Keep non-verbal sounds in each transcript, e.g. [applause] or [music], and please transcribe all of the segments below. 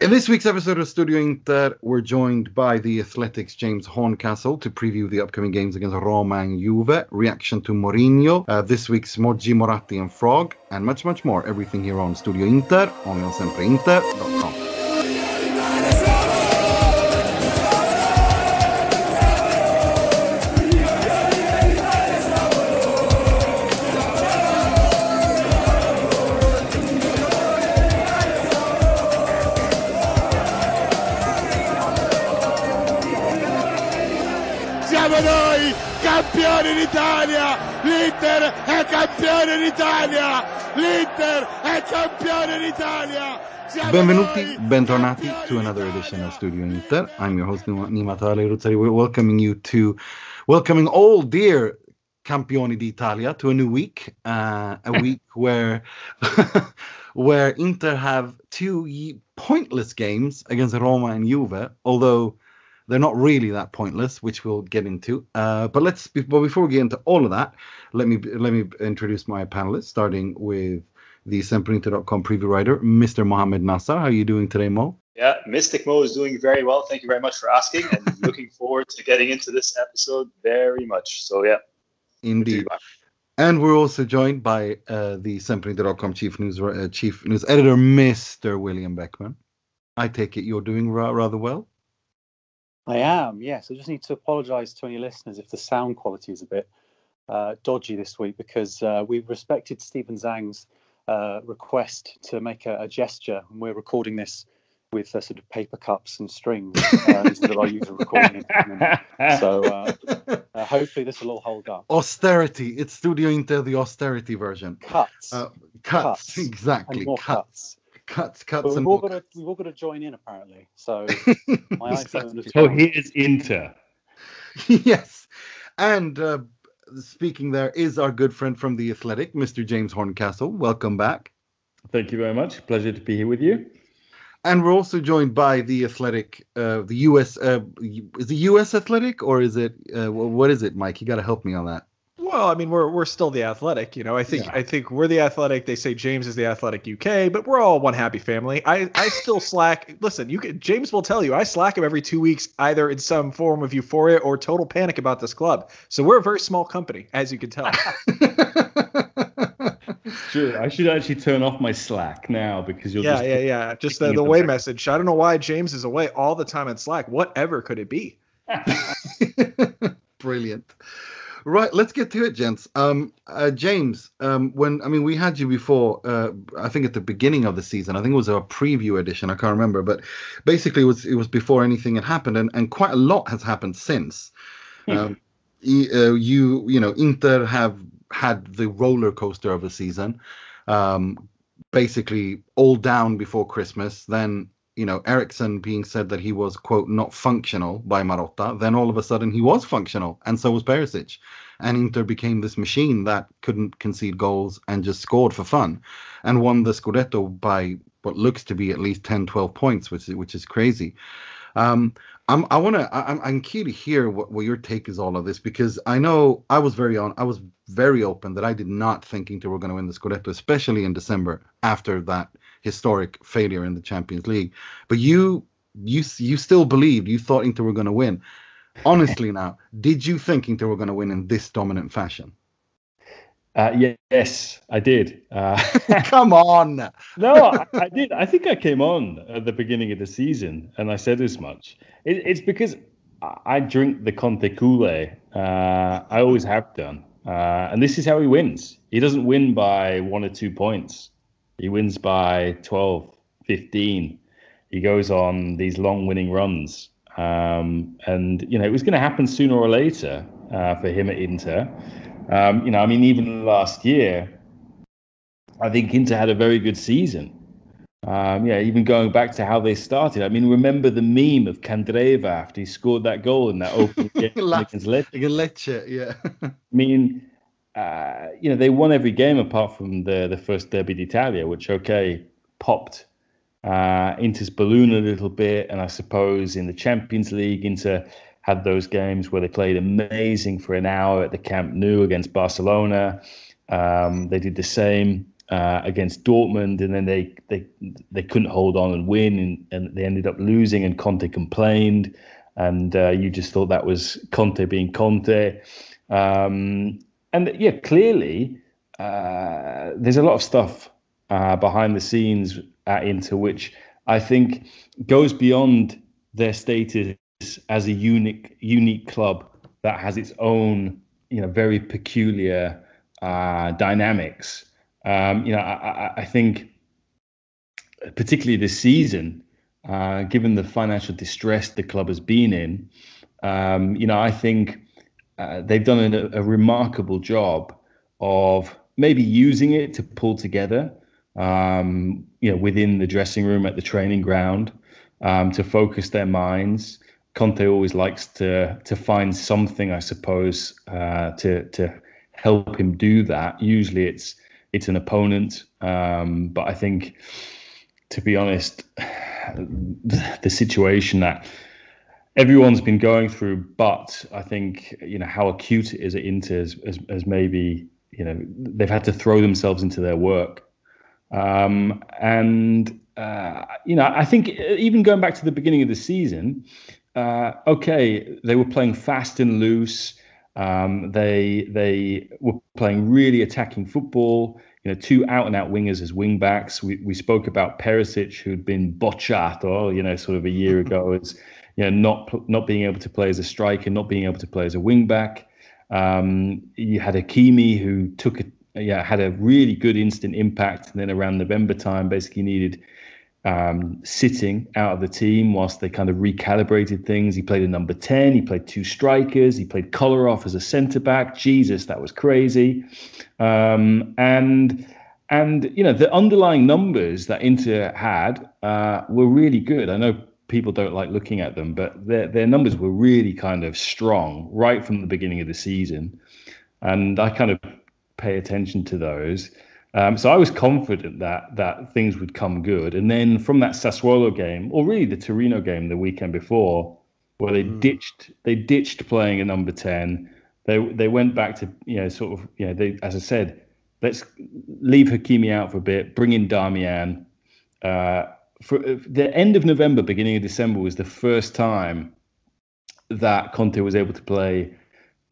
In this week's episode of Studio Inter, we're joined by the Athletic's James Horncastle to preview the upcoming games against Roma and Juve, reaction to Mourinho, uh, this week's Moggi Moratti and Frog, and much, much more. Everything here on Studio Inter, only on sempreinter.com. campione d'Italia! L'Inter è campione d'Italia! Siamo Benvenuti, noi bentornati to another edition of Studio Inter. I'm your host Nima Tavallaey. We're welcoming you to, welcoming all dear Campioni d'Italia to a new week, uh, a week [laughs] where, [laughs] where Inter have two ye- pointless games against Roma and Juve, although they're not really that pointless, which we'll get into. Uh, but let's, but before we get into all of that, let me let me introduce my panelists, starting with the SempreInter.com preview writer, Mr. Mohamed Nassar. How are you doing today, Mo? Yeah, Mystic Mo is doing very well. Thank you very much for asking, and [laughs] looking forward to getting into this episode very much. So yeah, Indeed. And we're also joined by uh, the SempreInter.com chief news uh, chief news editor, Mr. William Beckman. I take it you're doing ra- rather well. I am, yes. I just need to apologise to any listeners if the sound quality is a bit uh, dodgy this week because uh, we respected Steven Zhang's uh, request to make a, a gesture, and we're recording this with uh, sort of paper cups and strings uh, [laughs] instead of our usual recording. So uh, [laughs] uh, hopefully this will all hold up. Austerity. It's Studio Inter, the austerity version. Cuts Uh, cuts, Cuts. [laughs] exactly. Cuts, cuts. Cuts, cuts, But we've and all more got to we've all got to join in apparently. So [laughs] my Exactly. iPhone has So gone. here's Inter. [laughs] yes. And uh, speaking there is our good friend from the Athletic, Mr. James Horncastle. Welcome back. Thank you very much. Pleasure to be here with you. And we're also joined by the Athletic, uh, the U.S. Uh, is the U.S. Athletic or is it? Uh, what is it, Mike? You got to help me on that. Well, I mean, we're we're still the athletic, you know. I think Yeah. I think we're the athletic. They say James is the athletic UK, but we're all one happy family. I I still [laughs] slack. Listen, you can, James will tell you I slack him every two weeks, either in some form of euphoria or total panic about this club. So we're a very small company, as you can tell. [laughs] Sure, I should actually turn off my Slack now because you're yeah, just yeah, yeah. Just the, the way message. I don't know why James is away all the time in Slack. Whatever could it be? [laughs] Brilliant. Right, let's get to it, gents. Um, uh, James, um, when I mean we had you before, uh, I think at the beginning of the season. I think it was a preview edition. I can't remember, but basically it was it was before anything had happened, and, and quite a lot has happened since. Um, y- uh, you you know Inter have had the roller coaster of a season, um, basically all down before Christmas. Then you know Eriksen being said that he was quote not functional by Marotta. Then all of a sudden he was functional, and so was Perisic, and Inter became this machine that couldn't concede goals and just scored for fun, and won the Scudetto by what looks to be at least 10, 12 points, which is, which is crazy. Um, I'm, I want to. I'm, I'm keen to hear what, what your take is all of this because I know I was very on. I was very open that I did not think Inter were going to win the Scudetto, especially in December after that historic failure in the Champions League. But you, you, you still believed. You thought Inter were going to win. Honestly, [laughs] now, did you think Inter were going to win in this dominant fashion? Uh, yes, I did. Uh, [laughs] Come on. no, I, I did. I think I came on at the beginning of the season and I said as much. It, it's because I drink the Conte Kool-Aid. Uh, I always have done. Uh, and this is how he wins. He doesn't win by one or two points. He wins by 12, 15. He goes on these long winning runs. Um, and, you know, it was going to happen sooner or later uh, for him at Inter. Um, you know, I mean, even last year, I think Inter had a very good season. Um, yeah, even going back to how they started. I mean, remember the meme of Candreva after he scored that goal in that opening [laughs] game against Lecce? Again, Lecce, yeah. I mean, you know, they won every game apart from the the first Derby d'Italia, which okay popped uh, Inter's balloon a little bit, and I suppose in the Champions League, Inter had those games where they played amazing for an hour at the Camp Nou against Barcelona. Um, they did the same uh, against Dortmund, and then they they they couldn't hold on and win, and, and they ended up losing. And Conte complained, and uh, you just thought that was Conte being Conte. Um, and yeah, clearly uh, there's a lot of stuff uh, behind the scenes at Inter, which I think goes beyond their status as a unique unique club that has its own you know very peculiar uh, dynamics. Um, you know, I, I, think particularly this season, uh, given the financial distress the club has been in, um, you know, I think uh, they've done a, a, remarkable job of maybe using it to pull together, um, you know, within the dressing room at the training ground um, to focus their minds. Conte always likes to to find something, I suppose, uh, to to help him do that. Usually, it's it's an opponent, um, but I think, to be honest, [sighs] the situation that everyone's been going through, but I think you know how acute is it into as, as, as maybe you know they've had to throw themselves into their work, um, and uh, you know I think even going back to the beginning of the season, uh, okay, they were playing fast and loose. Um, they they were playing really attacking football. You know, two out and out wingers as wing backs. We we spoke about Perisic, who'd been bocciato, you know, sort of a year ago as you know not not being able to play as a striker, not being able to play as a wing back. Um, you had Hakimi who took a yeah had a really good instant impact, and then around November time basically needed um, sitting out of the team whilst they kind of recalibrated things. He played a number 10, he played two strikers, he played Kolarov as a centre back. Jesus, that was crazy. Um, and and you know the underlying numbers that Inter had uh, were really good. I know people don't like looking at them, but their their numbers were really kind of strong right from the beginning of the season, and I kind of pay attention to those. Um, so I was confident that that things would come good. And then from that Sassuolo game, or really the Torino game the weekend before, where they mm. ditched they ditched playing a number ten, they they went back to you know sort of you know they as I said, let's leave Hakimi out for a bit, bring in Darmian. Uh, for the end of November, beginning of December was the first time that Conte was able to play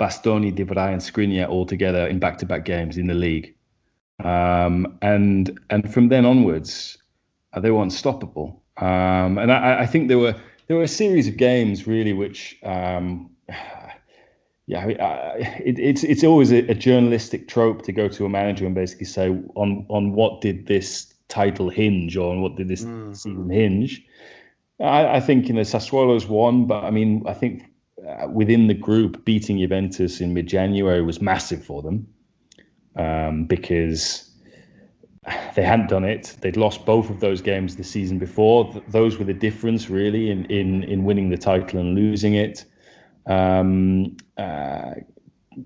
Bastoni, De Vrij, and Skriniar all together in back-to-back games in the league. Um, and and from then onwards, uh, they were unstoppable. Um, and I, I, think there were there were a series of games really which. Um, [sighs] yeah, it, it's it's always a, a, journalistic trope to go to a manager and basically say on on what did this title hinge or on what did this mm. season hinge. I, I, think you know Sassuolo's won, but I mean I think uh, within the group beating Juventus in mid January was massive for them um, because they hadn't done it. They'd lost both of those games the season before. Th- those were the difference, really, in in in winning the title and losing it. Um, uh,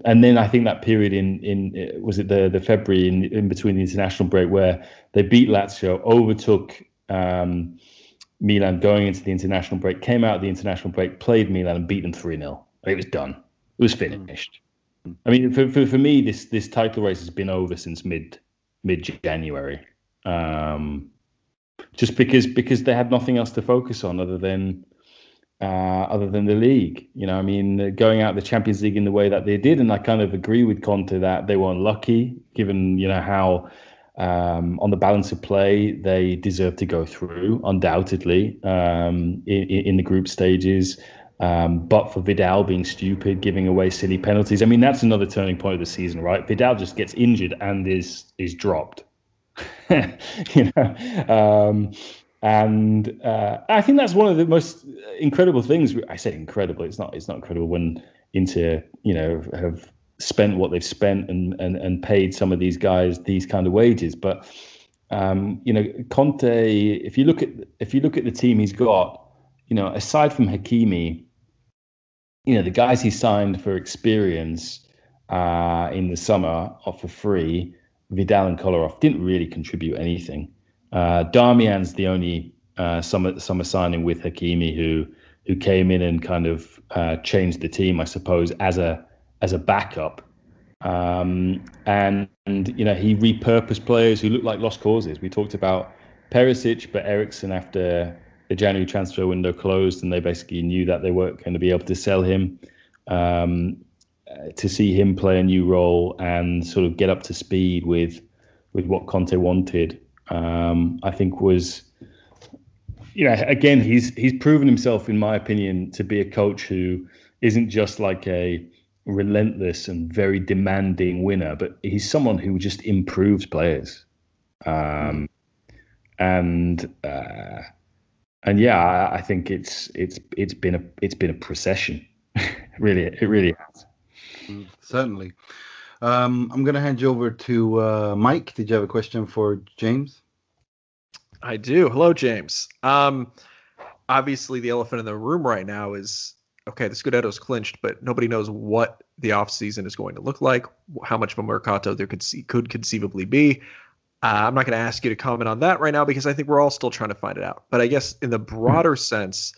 and then I think that period in in was it the the February in, in between the international break where they beat Lazio, overtook um, Milan going into the international break, came out of the international break, played Milan and beat them three 0 It was done. It was finished. I mean, for, for, for me, this this title race has been over since mid mid January, um, just because because they had nothing else to focus on other than uh, other than the league. You know, I mean, going out the Champions League in the way that they did, and I kind of agree with Conte that they weren't lucky, given you know how um, on the balance of play they deserve to go through, undoubtedly, um, in, in the group stages. Um, but for Vidal being stupid, giving away silly penalties, I mean that's another turning point of the season, right? Vidal just gets injured and is is dropped. [laughs] you know, um, and uh, I think that's one of the most incredible things. I say incredible. It's not. It's not incredible when Inter, you know, have spent what they've spent and and and paid some of these guys these kind of wages. But um, you know, Conte. If you look at if you look at the team he's got, you know, aside from Hakimi, you know, the guys he signed for experience uh, in the summer or for free, Vidal and Kolarov didn't really contribute anything. Uh, Darmian's the only uh, summer summer signing with Hakimi who who came in and kind of uh, changed the team, I suppose, as a as a backup. Um, and, and, you know, he repurposed players who looked like lost causes. We talked about Perisic, but Eriksen after the January transfer window closed and they basically knew that they weren't going to be able to sell him. Um, to see him play a new role and sort of get up to speed with with what Conte wanted, um, I think was, you know, again he's he's proven himself, in my opinion, to be a coach who isn't just like a relentless and very demanding winner, but he's someone who just improves players. Um, and uh, and yeah, I, I, think it's it's it's been a it's been a procession. [laughs] really, it really has. Certainly. Um, I'm going to hand you over to uh, Mike. Did you have a question for James? I do. Hello, James. Um, obviously, the elephant in the room right now is okay. The Scudetto's clinched, but nobody knows what the offseason is going to look like, how much of a mercato there could see, could conceivably be. Uh, I'm not going to ask you to comment on that right now because I think we're all still trying to find it out. But I guess in the broader sense,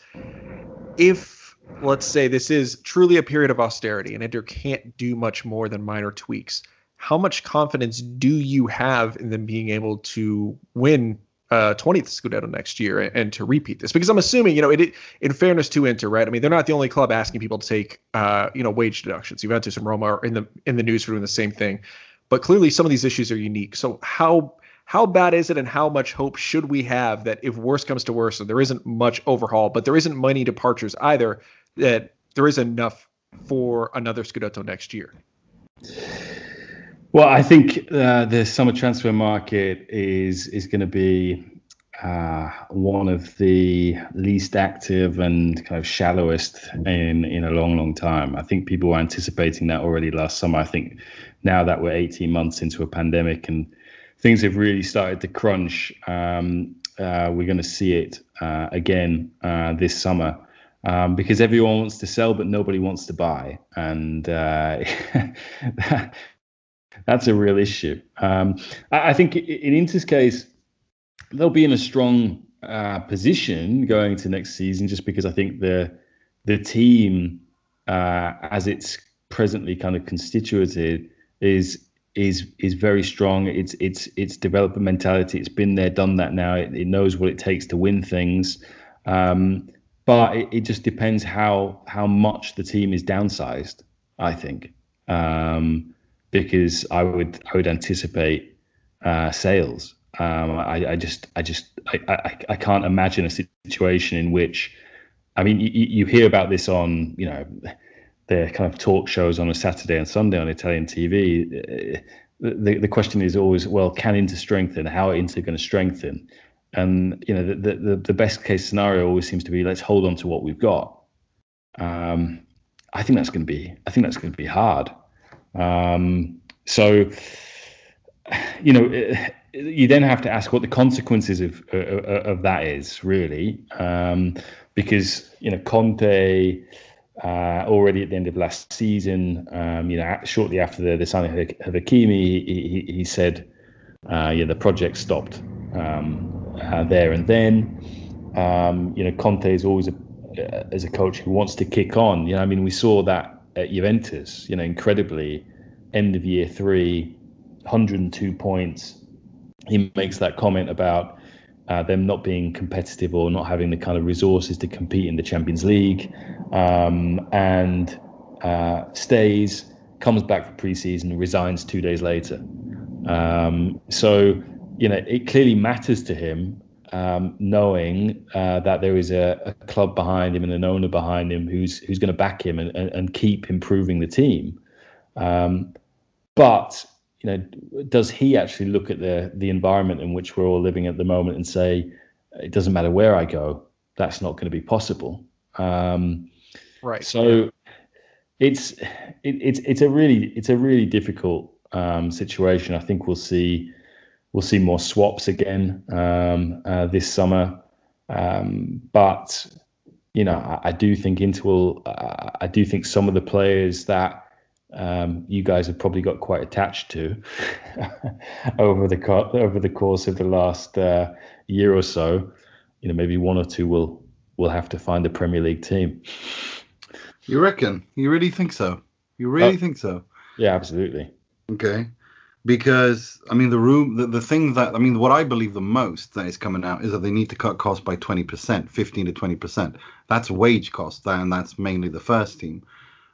if let's say this is truly a period of austerity and Inter can't do much more than minor tweaks, how much confidence do you have in them being able to win uh, 20th Scudetto next year and, and, to repeat this? Because I'm assuming, you know, it, it, in fairness to Inter, right? I mean, they're not the only club asking people to take, uh, you know, wage deductions. Juventus and Roma are in the in the news for doing the same thing. But clearly, some of these issues are unique. So how how bad is it, and how much hope should we have that if worse comes to worse, and there isn't much overhaul, but there isn't many departures either, that there is enough for another Scudetto next year? Well, I think uh, the summer transfer market is is going to be uh, one of the least active and kind of shallowest in in a long, long time. I think people were anticipating that already last summer. I think now that we're 18 months into a pandemic and things have really started to crunch, um, uh, we're going to see it uh, again uh, this summer. Um, because everyone wants to sell, but nobody wants to buy, and uh, [laughs] that's a real issue. Um, I, I, think in Inter's case, they'll be in a strong uh, position going to next season, just because I think the the team, uh, as it's presently kind of constituted, is is is very strong. It's it's it's developed a mentality. It's been there, done that. Now it, it knows what it takes to win things. Um, but it, it, just depends how how much the team is downsized. I think um, because I would I would anticipate uh, sales. Um, I, I, just I just I, I, I can't imagine a situation in which I mean you, you hear about this on you know the kind of talk shows on a Saturday and Sunday on Italian TV, the, the question is always, well, can Inter strengthen? How are Inter going to strengthen? And you know, the, the, the best case scenario always seems to be let's hold on to what we've got. Um, I think that's going to be I think that's going to be hard. Um, so, you know, you then have to ask what the consequences of of, of that is really, um, because you know Conte uh, already at the end of last season, um, you know, shortly after the, the signing of Hakimi, he, he, he said, uh, yeah, the project stopped um, uh, there and then. Um, you know, Conte is always a, uh, as a coach who wants to kick on. You know, I mean, we saw that at Juventus. You know, incredibly, end of year three, 102 points. He makes that comment about uh, them not being competitive or not having the kind of resources to compete in the Champions League, um, and uh, stays, comes back for preseason, resigns two days later. Um, so, you know, it clearly matters to him um, knowing uh, that there is a, a, club behind him and an owner behind him who's who's going to back him and, and, and, keep improving the team. Um, but you know, does he actually look at the the environment in which we're all living at the moment and say, it doesn't matter where I go, that's not going to be possible. Um, right. So it's it, it's it's a really it's a really difficult um, situation. I think we'll see we'll see more swaps again um, uh, this summer, um, but you know I, I do think Inter will. Uh, I do think some of the players that um, you guys have probably got quite attached to [laughs] over the co- over the course of the last uh, year or so. You know, maybe one or two will will have to find a Premier League team. You reckon? You really think so? You really uh, think so? Yeah, absolutely. Okay. Because I mean the room the, the thing that I mean what I believe the most that is coming out is that they need to cut costs by 20%, 15 to 20%. That's wage cost and that's mainly the first team.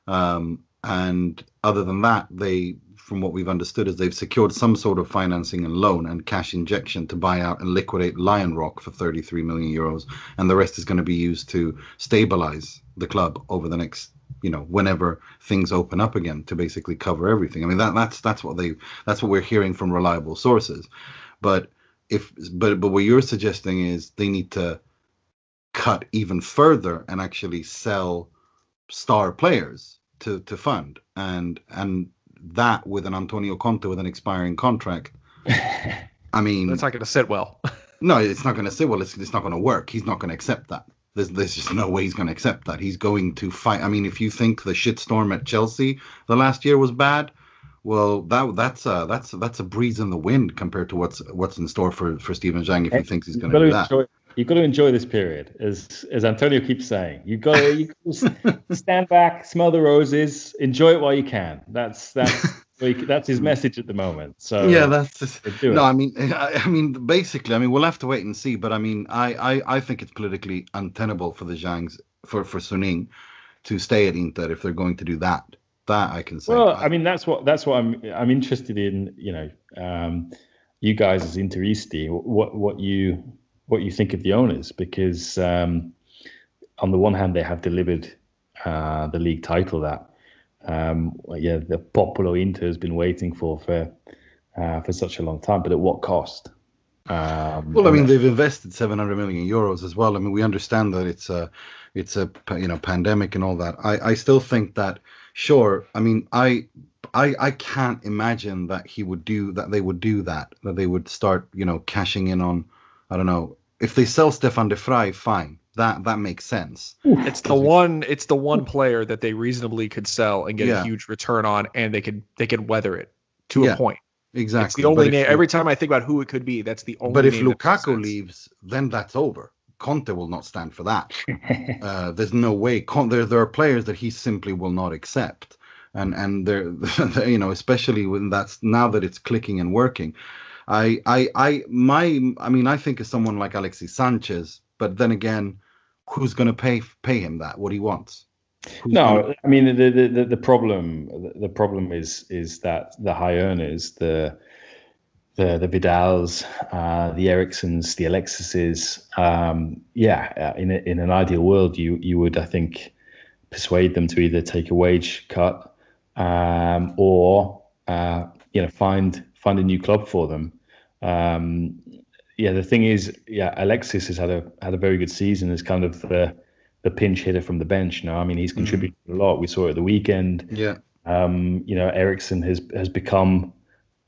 Um, and other than that, they from what we've understood is they've secured some sort of financing and loan and cash injection to buy out and liquidate Lion Rock for 33 million euros and the rest is going to be used to stabilize the club over the next you know whenever things open up again to basically cover everything. I mean that that's that's what they that's what we're hearing from reliable sources. But if but but what you're suggesting is they need to cut even further and actually sell star players to to fund and and that with an Antonio Conte with an expiring contract. [laughs] I mean, it's not going to sit well. [laughs] no, it's not going to say well. It's, it's not going to work. He's not going to accept that. There's there's just no way he's going to accept that. He's going to fight. I mean, if you think the shitstorm at Chelsea the last year was bad, well, that that's a that's that's a breeze in the wind compared to what's what's in store for for Steven Zhang if he thinks he's going to do that. Enjoy, you've got to enjoy this period, as as Antonio keeps saying. You've got to, you [laughs] stand back, smell the roses, enjoy it while you can. That's that's [laughs] that's his message at the moment. So yeah, that's just, no. I mean, [laughs] I, I mean, basically, I mean, we'll have to wait and see. But I mean, I I, I think it's politically untenable for the Zhangs for for Suning to stay at Inter if they're going to do that. That I can say. Well, I mean, that's what that's what I'm I'm interested in. You know, um, you guys as Interisti, what what you what you think of the owners because um, on the one hand they have delivered uh, the league title that um, yeah the Popolo Inter has been waiting for for uh, for such a long time, but at what cost? Um, Well, I mean, they've invested 700 million euros as well. I mean, we understand that it's a, it's a, you know, pandemic and all that. I, I still think that, sure. I mean, I, I, I can't imagine that he would do that. They would do that. That they would start, you know, cashing in on, I don't know, if they sell Stefan de Vrij, fine. That that makes sense. It's the one. It's the one player that they reasonably could sell and get Yeah. a huge return on, and they could they could weather it to Yeah, a point. Exactly. It's the only But name. you- Every time I think about who it could be, that's the only. But if name Lukaku leaves, then that's over. Conte will not stand for that. [laughs] uh, there's no way. Con- there, there are players that he simply will not accept, and and there, [laughs] you know, especially when that's now that it's clicking and working. I, I, I, my, I mean, I think of someone like Alexis Sanchez, but then again, who's going to pay pay him that what he wants? Who's gonna- No, I mean the, the the the problem the problem is is that the high earners, the the the Vidals, uh, the Eriksens, the Alexises, um, yeah, uh, in a, in an ideal world, you you would I think persuade them to either take a wage cut um, or uh, you know find find a new club for them. Um, yeah, the thing is, yeah, Alexis has had a had a very good season as kind of the the pinch hitter from the bench. Now, I mean, he's contributed a lot. We saw it at the weekend. yeah, Um, you know, Eriksen has has become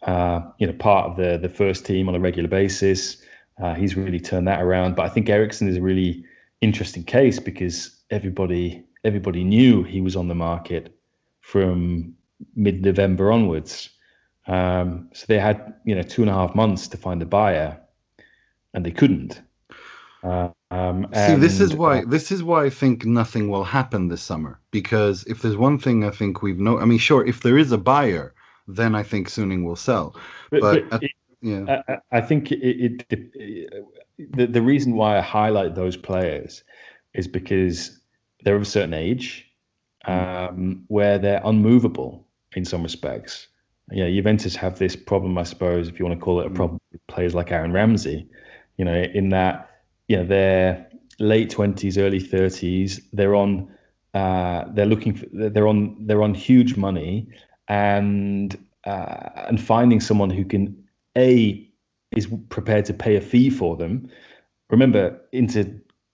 uh, you know part of the the first team on a regular basis. Uh, he's really turned that around. But I think Eriksen is a really interesting case because everybody everybody knew he was on the market from mid November onwards. Um, so they had you know two and a half months to find a buyer, and they couldn't. Uh, um, See, this is why uh, this is why I think nothing will happen this summer. Because if there's one thing I think we've no, I mean, sure, if there is a buyer, then I think Suning will sell. but, but but at- Yeah, I, I- think it, it, it the, the reason why I highlight those players is because they're of a certain age um, where they're unmovable in some respects. Yeah, Juventus have this problem, I suppose, if you want to call it a problem, with players like Aaron Ramsey, you know, in that, you know, they're late twenties, early thirties, they're on, uh, they're looking for, they're on, they're on huge money, and uh, and finding someone who can a is prepared to pay a fee for them. Remember, Inter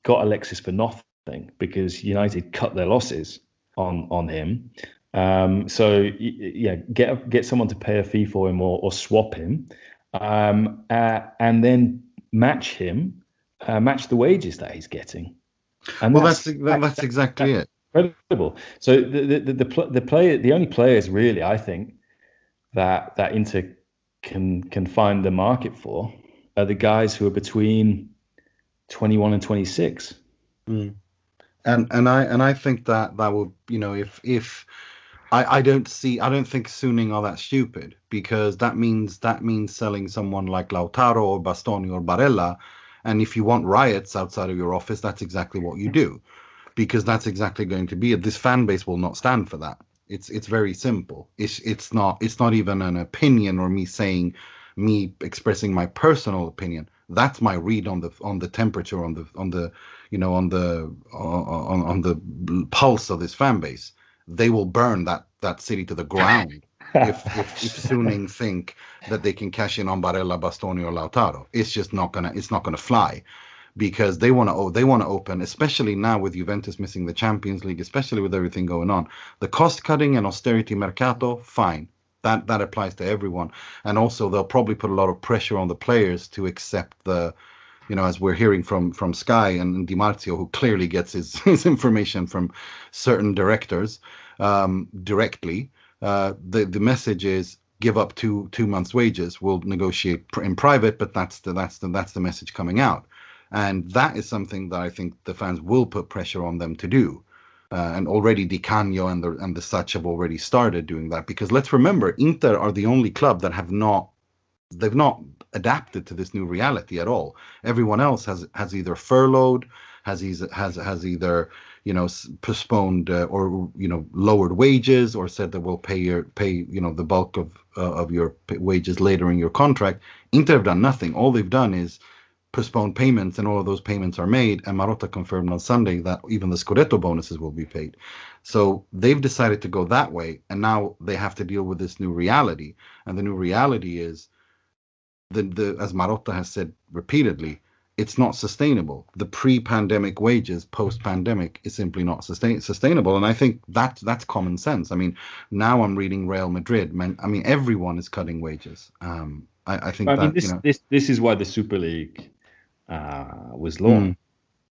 got Alexis for nothing because United cut their losses on on him. Um, so yeah, get get someone to pay a fee for him or, or swap him, um, uh, and then match him, uh, match the wages that he's getting. And well, that's that, that's exactly it. incredible. So the the the, the, pl- the player, the only players really, I think, that that Inter can can find the market for are the guys who are between 21 and 26. and and I and I think that that will you know if if I, I don't see I don't think Suning are that stupid because that means that means selling someone like Lautaro or Bastoni or Barella, and if you want riots outside of your office, that's exactly what you do, because that's exactly going to be it. This fan base will not stand for that. It's it's very simple. It's it's not it's not even an opinion or me saying me expressing my personal opinion. That's my read on the on the temperature on the on the you know on the on, on the pulse of this fan base they will burn that that city to the ground [laughs] if, if, if Suning think that they can cash in on Barella, Bastoni, or Lautaro. It's just not gonna it's not gonna fly because they want to they want to open, especially now with Juventus missing the Champions League, especially with everything going on. The cost cutting and austerity mercato, fine. That that applies to everyone, and also they'll probably put a lot of pressure on the players to accept the you know, as we're hearing from from Sky and Di Marzio, who clearly gets his, [laughs] his information from certain directors um, directly, uh, the the message is give up two two months' wages. We'll negotiate in private, but that's the that's the that's the message coming out, and that is something that I think the fans will put pressure on them to do. Uh, and already Di Canio and the and the such have already started doing that because let's remember Inter are the only club that have not they've not adapted to this new reality at all. Everyone else has has either furloughed, has has has either you know postponed uh, or you know lowered wages or said that we'll pay your pay you know the bulk of uh, of your wages later in your contract. Inter have done nothing. All they've done is postpone payments, and all of those payments are made. And Marotta confirmed on Sunday that even the Scudetto bonuses will be paid. So they've decided to go that way, and now they have to deal with this new reality. And the new reality is the, the as Marotta has said repeatedly, it's not sustainable. The pre-pandemic wages, post-pandemic, is simply not sustain, sustainable. And I think that that's common sense. I mean, now I'm reading Real Madrid. Man, I mean, everyone is cutting wages. Um, I, I, think. I that, mean, this you know, this this is why the Super League uh, was launched.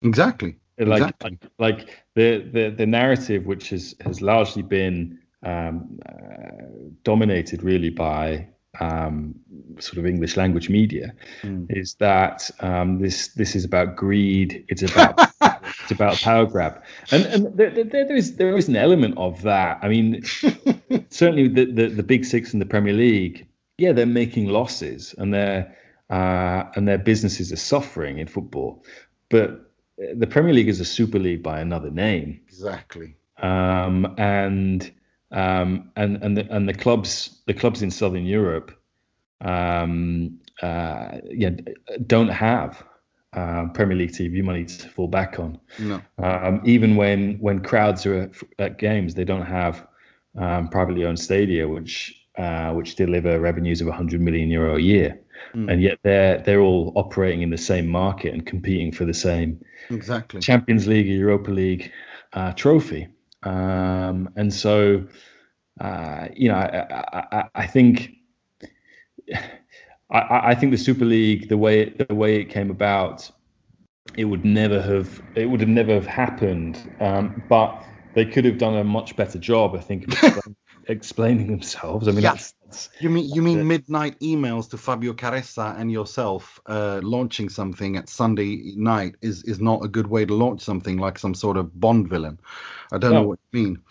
Mm, exactly. Like, exactly. like, like the, the the narrative, which has has largely been um, uh, dominated really by um, sort of English language media Mm. is that um, this this is about greed. It's about [laughs] it's about power grab, and and there, there, there is there is an element of that. I mean, [laughs] certainly the, the the big six in the Premier League, yeah, they're making losses and their uh, and their businesses are suffering in football, but the Premier League is a super league by another name, exactly. um, and um, and and the and the clubs the clubs in Southern Europe, um, uh, yeah, don't have uh, Premier League TV money to fall back on. No. Um, even when when crowds are at, at games, they don't have um, privately owned stadia, which uh, which deliver revenues of 100 million euro a year, Mm. and yet they're they're all operating in the same market and competing for the same Exactly. Champions League, Europa League uh, trophy. Um, and so, uh, you know, I, I, I think [sighs] I, I think the Super League, the way it, the way it came about, it would never have it would have never have happened. Um, but they could have done a much better job, I think, [laughs] explaining themselves. I mean, Yeah. that's, that's You mean you mean Yeah. midnight emails to Fabio Caressa and yourself uh, launching something at Sunday night is is not a good way to launch something like some sort of Bond villain. I don't know what you mean.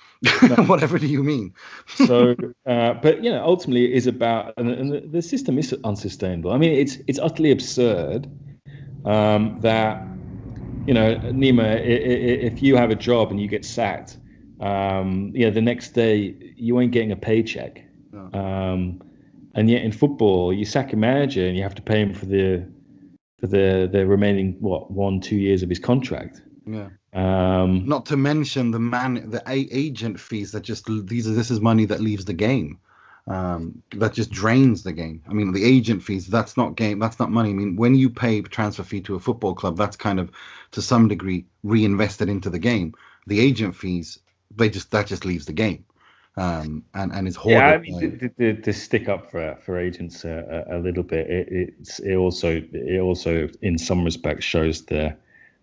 No. [laughs] Whatever do you mean? [laughs] so uh, but you know ultimately it is about and, and the, the system is unsustainable i mean it's it's utterly absurd um, that you know nima i- i- if you have a job and you get sacked um, you know the next day you ain't getting a paycheck No. um, and yet in football you sack a manager and you have to pay him for the for the the remaining what one two years of his contract Yeah. um, Not to mention the man, the agent fees that just these are this is money that leaves the game, um, that just drains the game. I mean, the agent fees that's not game, that's not money. I mean, when you pay transfer fee to a football club, that's kind of to some degree reinvested into the game. The agent fees, they just that just leaves the game, um, and and is hoarded. Yeah, I mean, to, to, stick up for for agents a, a a little bit, it, it's it also it also in some respects shows the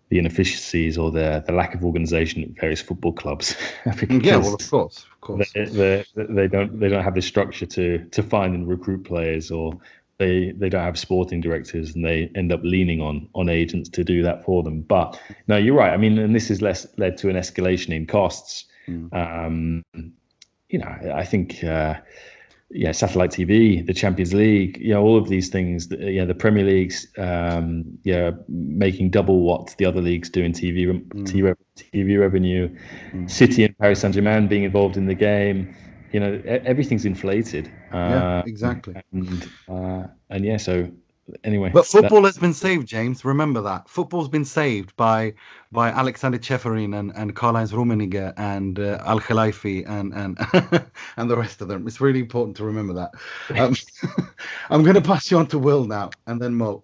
the inefficiencies or the the lack of organisation at various football clubs. [laughs] yeah, well, of course, of course. they, they, they don't they don't have the structure to to find and recruit players, or they they don't have sporting directors, and they end up leaning on on agents to do that for them. But no, you're right. I mean, and this has less led to an escalation in costs. Mm. Um, you know, I think. Uh, yeah, satellite TV, the Champions League, you know, all of these things. Yeah, the Premier League's, um, yeah, making double what the other leagues do in TV mm. TV, TV revenue. Mm. City and Paris Saint Germain being involved in the game. You know, everything's inflated. Uh, yeah, exactly. And uh, and yeah, so anyway. But football that, has been saved, James. Remember that football's been saved by by Alexander Ceferin and and Karl-Heinz Rummenigge and uh, Al Khelaifi and and [laughs] and the rest of them. It's really important to remember that. Um, [laughs] I'm going to pass you on to Will now, and then Mo.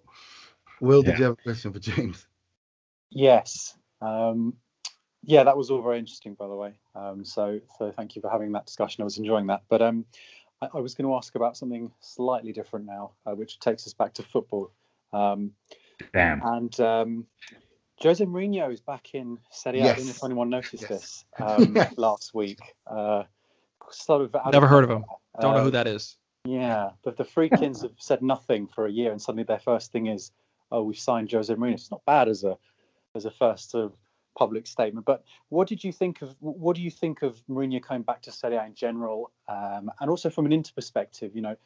Will, did yeah. you have a question for James? Yes. Um, yeah, that was all very interesting, by the way. Um, so, so thank you for having that discussion. I was enjoying that. But um, I, I was going to ask about something slightly different now, uh, which takes us back to football. Um, Damn. And um, Jose Mourinho is back in Serie A. Yes. I don't know if anyone noticed yes. this um, [laughs] yes. last week. Uh, sort of Never heard of him. Don't know who uh, that is. Yeah, but the Friedkins have said nothing for a year, and suddenly their first thing is, "Oh, we've signed Jose Mourinho." It's not bad as a as a first sort of public statement. But what did you think of what do you think of Mourinho coming back to Serie A in general, um, and also from an Inter perspective? You know,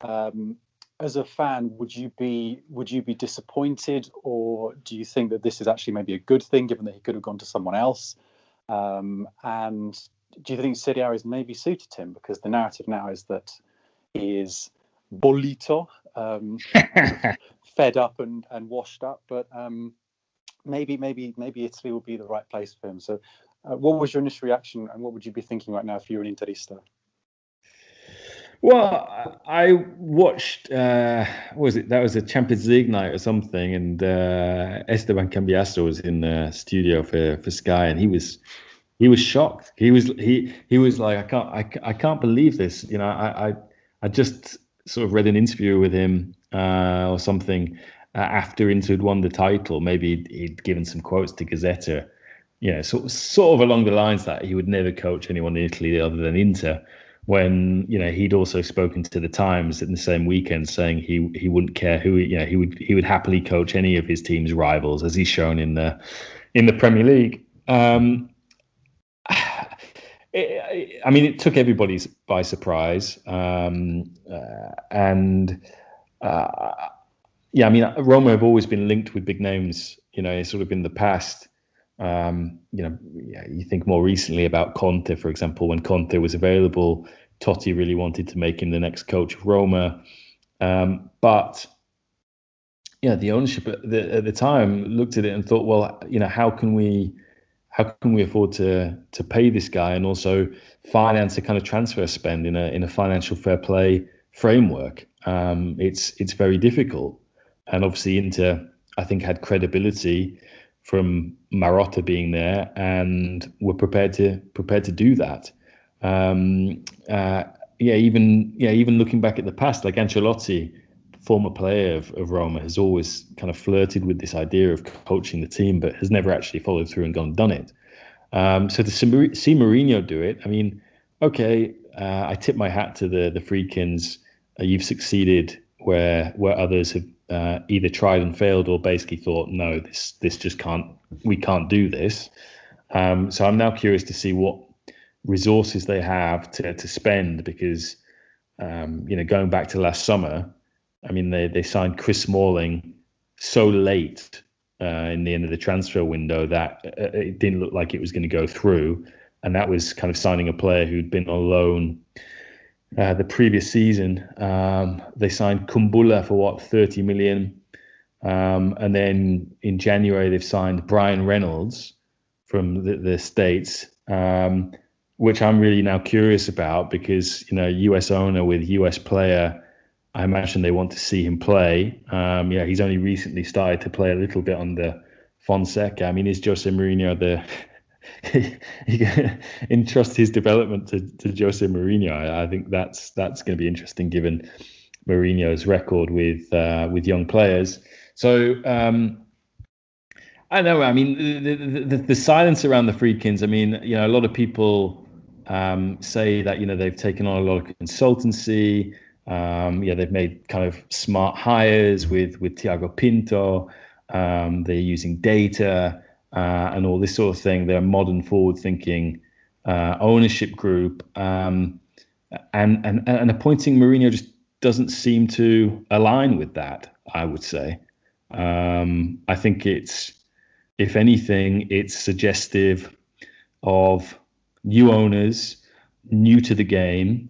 um, as a fan, would you be would you be disappointed, or do you think that this is actually maybe a good thing, given that he could have gone to someone else? Um, and do you think Serie A is maybe suited him because the narrative now is that he is bollito, um, [laughs] fed up and, and washed up, but um, maybe maybe maybe Italy will be the right place for him. So, uh, what was your initial reaction, and what would you be thinking right now if you were an Interista? Well, I watched. Uh, was it that was a Champions League night or something, and uh, Esteban Cambiasso was in the studio for for Sky, and he was he was shocked. He was he he was like, I can't I, I can't believe this. You know, I I, I just sort of read an interview with him uh, or something, uh, after Inter had won the title, maybe he'd given some quotes to Gazzetta, you know, sort of, sort of along the lines that he would never coach anyone in Italy other than Inter. When you know he'd also spoken to the Times in the same weekend, saying he he wouldn't care who you know he would he would happily coach any of his team's rivals, as he's shown in the in the Premier League. Um, [sighs] I mean, it took everybody by surprise, um, uh, and uh, yeah, I mean, Roma have always been linked with big names. You know, sort of in the past. Um, you know, yeah, you think more recently about Conte, for example, when Conte was available, Totti really wanted to make him the next coach of Roma. Um, but yeah, the ownership at the, at the time looked at it and thought, well, you know, how can we how can we afford to to pay this guy and also finance a kind of transfer spend in a in a financial fair play framework? Um, it's it's very difficult and obviously Inter, I think, had credibility from Marotta being there, and were prepared to prepared to do that. Um, uh, yeah, even yeah, even looking back at the past, like Ancelotti, former player of, of Roma, has always kind of flirted with this idea of coaching the team, but has never actually followed through and gone and done it. Um, so to see Mourinho do it, I mean, okay, uh, I tip my hat to the the Friedkins. Uh, you've succeeded where where others have uh, either tried and failed or basically thought, no, this this just can't we can't do this. Um, so I'm now curious to see what resources they have to to spend because um, you know going back to last summer, I mean they they signed Chris Smalling so late uh, in the end of the transfer window that uh, it didn't look like it was going to go through, and that was kind of signing a player who'd been on loan uh, the previous season. Um, they signed Kumbulla for what 30 million, um, and then in January they've signed Bryan Reynolds from the, the states, um, which I'm really now curious about because you know US owner with US player. I imagine they want to see him play. Um, yeah, he's only recently started to play a little bit on the Fonseca. I mean, is Jose Mourinho the [laughs] he can entrust his development to, to Jose Mourinho. I, I think that's that's going to be interesting given Mourinho's record with uh, with young players. So um, I know. I mean, the, the, the, silence around the Friedkins. I mean, you know, a lot of people um, say that you know they've taken on a lot of consultancy. Um, yeah, they've made kind of smart hires with with Tiago Pinto. Um, they're using data uh, and all this sort of thing. They're a modern, forward-thinking uh, ownership group, um, and, and and appointing Mourinho just doesn't seem to align with that. I would say. Um, I think it's, if anything, it's suggestive of new owners, new to the game,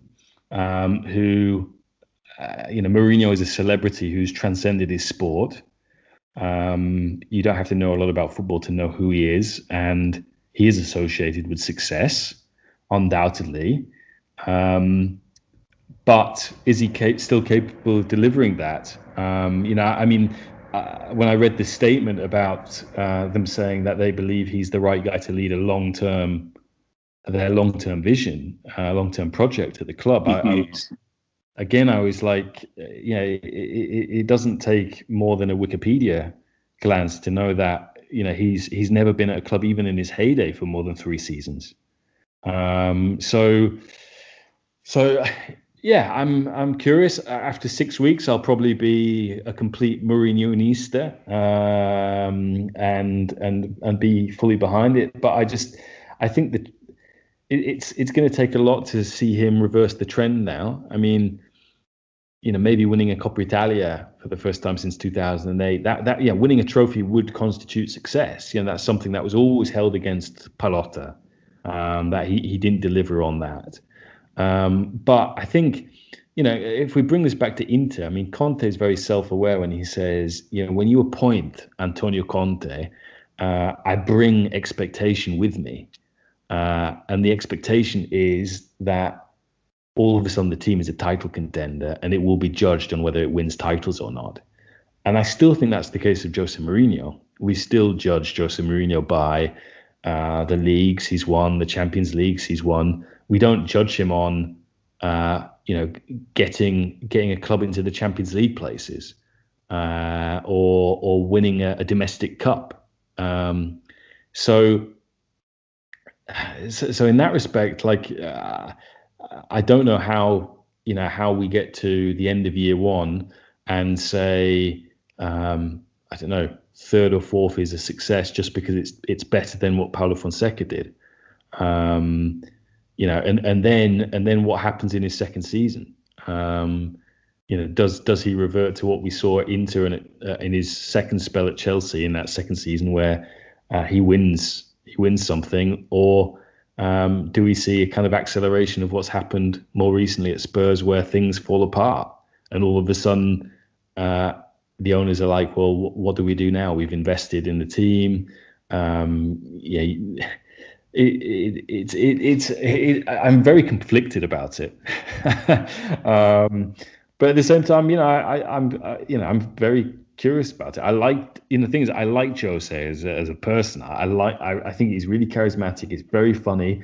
um, who, uh, you know, Mourinho is a celebrity who's transcended his sport. Um, you don't have to know a lot about football to know who he is, and he is associated with success, undoubtedly. Um, but is he cap- still capable of delivering that? Um, you know, I mean, uh, when I read the statement about uh, them saying that they believe he's the right guy to lead a long-term, their long-term vision, uh, long-term project at the club, I, I was, again, I was like, you know, it, it, it, doesn't take more than a Wikipedia glance to know that you know he's he's never been at a club even in his heyday for more than three seasons. Um, so, so yeah, I'm I'm curious. After six weeks, I'll probably be a complete Mourinhoista um, and and and be fully behind it. But I just I think that it's it's going to take a lot to see him reverse the trend now. I mean, you know, maybe winning a Coppa Italia for the first time since 2008. That that yeah, winning a trophy would constitute success. You know, that's something that was always held against Pallotta, Um, that he he didn't deliver on that. Um, but I think, you know, if we bring this back to Inter, I mean, Conte is very self-aware when he says, you know, when you appoint Antonio Conte, uh, I bring expectation with me, uh, and the expectation is that all of a sudden the team is a title contender, and it will be judged on whether it wins titles or not. And I still think that's the case of Jose Mourinho. We still judge Jose Mourinho by uh, the leagues he's won, the Champions Leagues he's won, we don't judge him on uh, you know getting getting a club into the Champions League places uh, or or winning a, a domestic cup. Um, so, so, in that respect, like uh, I don't know how you know how we get to the end of year one and say um, I don't know third or fourth is a success just because it's it's better than what Paulo Fonseca did. Um, you know, and and then and then what happens in his second season? Um, you know, does does he revert to what we saw at Inter and uh, in his second spell at Chelsea in that second season where uh, he wins he wins something, or um, do we see a kind of acceleration of what's happened more recently at Spurs where things fall apart and all of a sudden uh, the owners are like, well, what do we do now? We've invested in the team. Um, yeah, [laughs] it, it, it, it's it, I'm very conflicted about it. [laughs] um, but at the same time, you know, I, am you know, I'm very curious about it. I like, you know, things I like Jose as a, as a person. I like, I, I think he's really charismatic. He's very funny.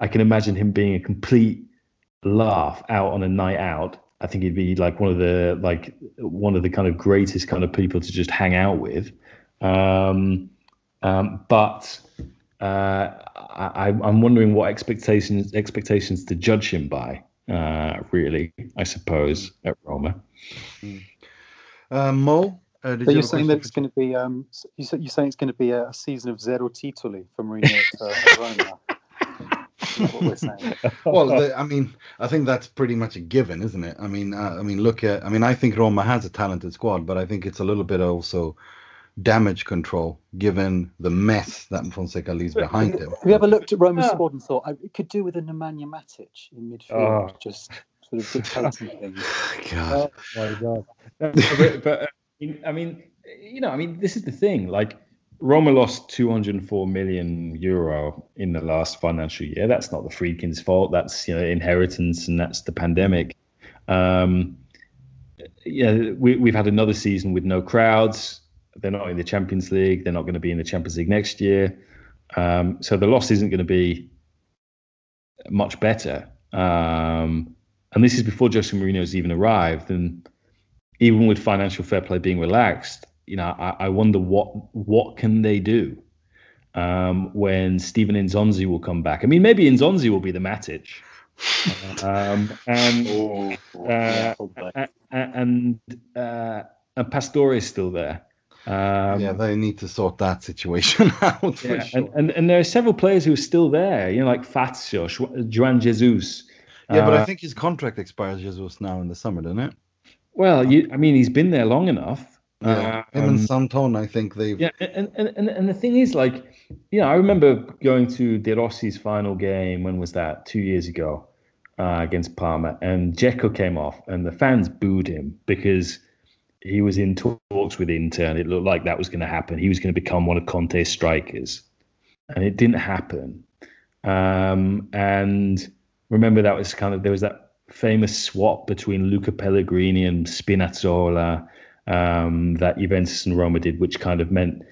I can imagine him being a complete laugh out on a night out. I think he'd be like one of the like one of the kind of greatest kind of people to just hang out with. Um, um, but uh, I, am wondering what expectations expectations to judge him by. Uh, really, I suppose at Roma. Uh, Mo, uh, so you're saying that it's going to be um, you said you're saying it's going to be a, a season of zero titoli for Mourinho at Roma. [laughs] well, the, I mean, I think that's pretty much a given, isn't it? I mean, uh, I mean, look at, I mean, I think Roma has a talented squad, but I think it's a little bit also damage control given the mess that Fonseca leaves behind him. Have you ever looked at Roma's yeah. squad and thought it could do with a Nemanja Matic in midfield, oh. just sort of dictating things? [laughs] God. Oh my God. but, but I mean, you know, I mean, this is the thing. Like, Roma lost 204 million euro in the last financial year. That's not the Friedkin's fault. That's you know inheritance, and that's the pandemic. Um, yeah, we, we've had another season with no crowds. They're not in the Champions League. They're not going to be in the Champions League next year. Um, so the loss isn't going to be much better. Um, and this is before Jose Mourinho has even arrived. And even with financial fair play being relaxed, you know, I, I wonder what what can they do um, when Steven N'Zonzi will come back. I mean, maybe N'Zonzi will be the Matic. [laughs] um, and, oh, uh, and, and, uh, and Pastore is still there. Um, yeah, they need to sort that situation [laughs] out for yeah, sure. and, and and there are several players who are still there. You know, like Fazio, Juan Jesus. yeah, but Uh, I think his contract expires Jesus now in the summer, doesn't it? Well, you, I mean, he's been there long enough. Yeah. Him Um, and Santon, I think they've. Yeah, and, and, and, and the thing is, like, you know, I remember going to De Rossi's final game. When was that? Two years ago, uh, against Parma, and Dzeko came off, and the fans booed him because he was in talks with Inter, and it looked like that was going to happen. He was going to become one of Conte's strikers, and it didn't happen. Um, and remember, that was kind of there was that famous swap between Luca Pellegrini and Spinazzola um, that Juventus and Roma did, which kind of meant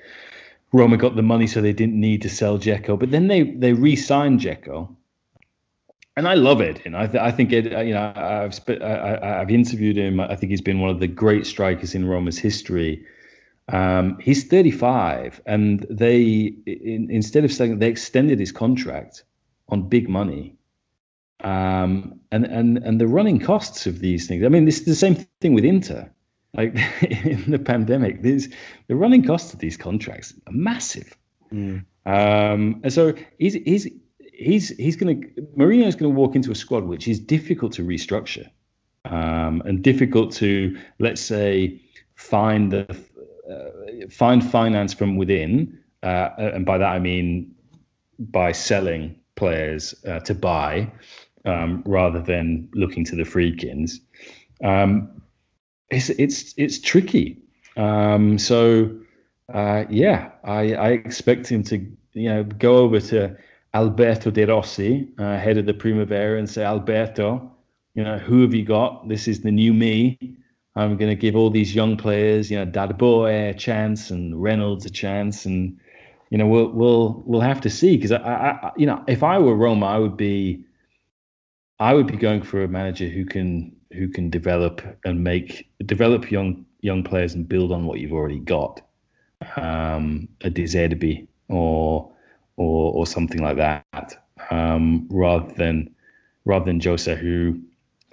Roma got the money, so they didn't need to sell Dzeko. But then they they re-signed Dzeko, and I love it. And I th- I think it. You know, I've sp- I, I've interviewed him. I think he's been one of the great strikers in Roma's history. Um, he's 35, and they in, instead of saying they extended his contract on big money. Um, and and and the running costs of these things. I mean, this is the same thing with Inter. Like [laughs] in the pandemic, these the running costs of these contracts are massive. Mm. Um, and so he's he's he's he's going to Mourinho's going to walk into a squad which is difficult to restructure um, and difficult to let's say find the uh, find finance from within, uh, and by that I mean by selling players uh, to buy um, rather than looking to the Friedkins. Um, it's it's it's tricky. Um, so uh, yeah, I, I expect him to you know go over to Alberto De Rossi, uh, head of the Primavera, and say, Alberto, you know, who have you got? This is the new me. I'm going to give all these young players, you know, Darboe a chance and Reynolds a chance, and you know, we'll we'll we'll have to see because I, I, you know, if I were Roma, I would be, I would be going for a manager who can who can develop and make develop young young players and build on what you've already got, um, a De Zerbi or or or something like that, um, rather than rather than Jose, who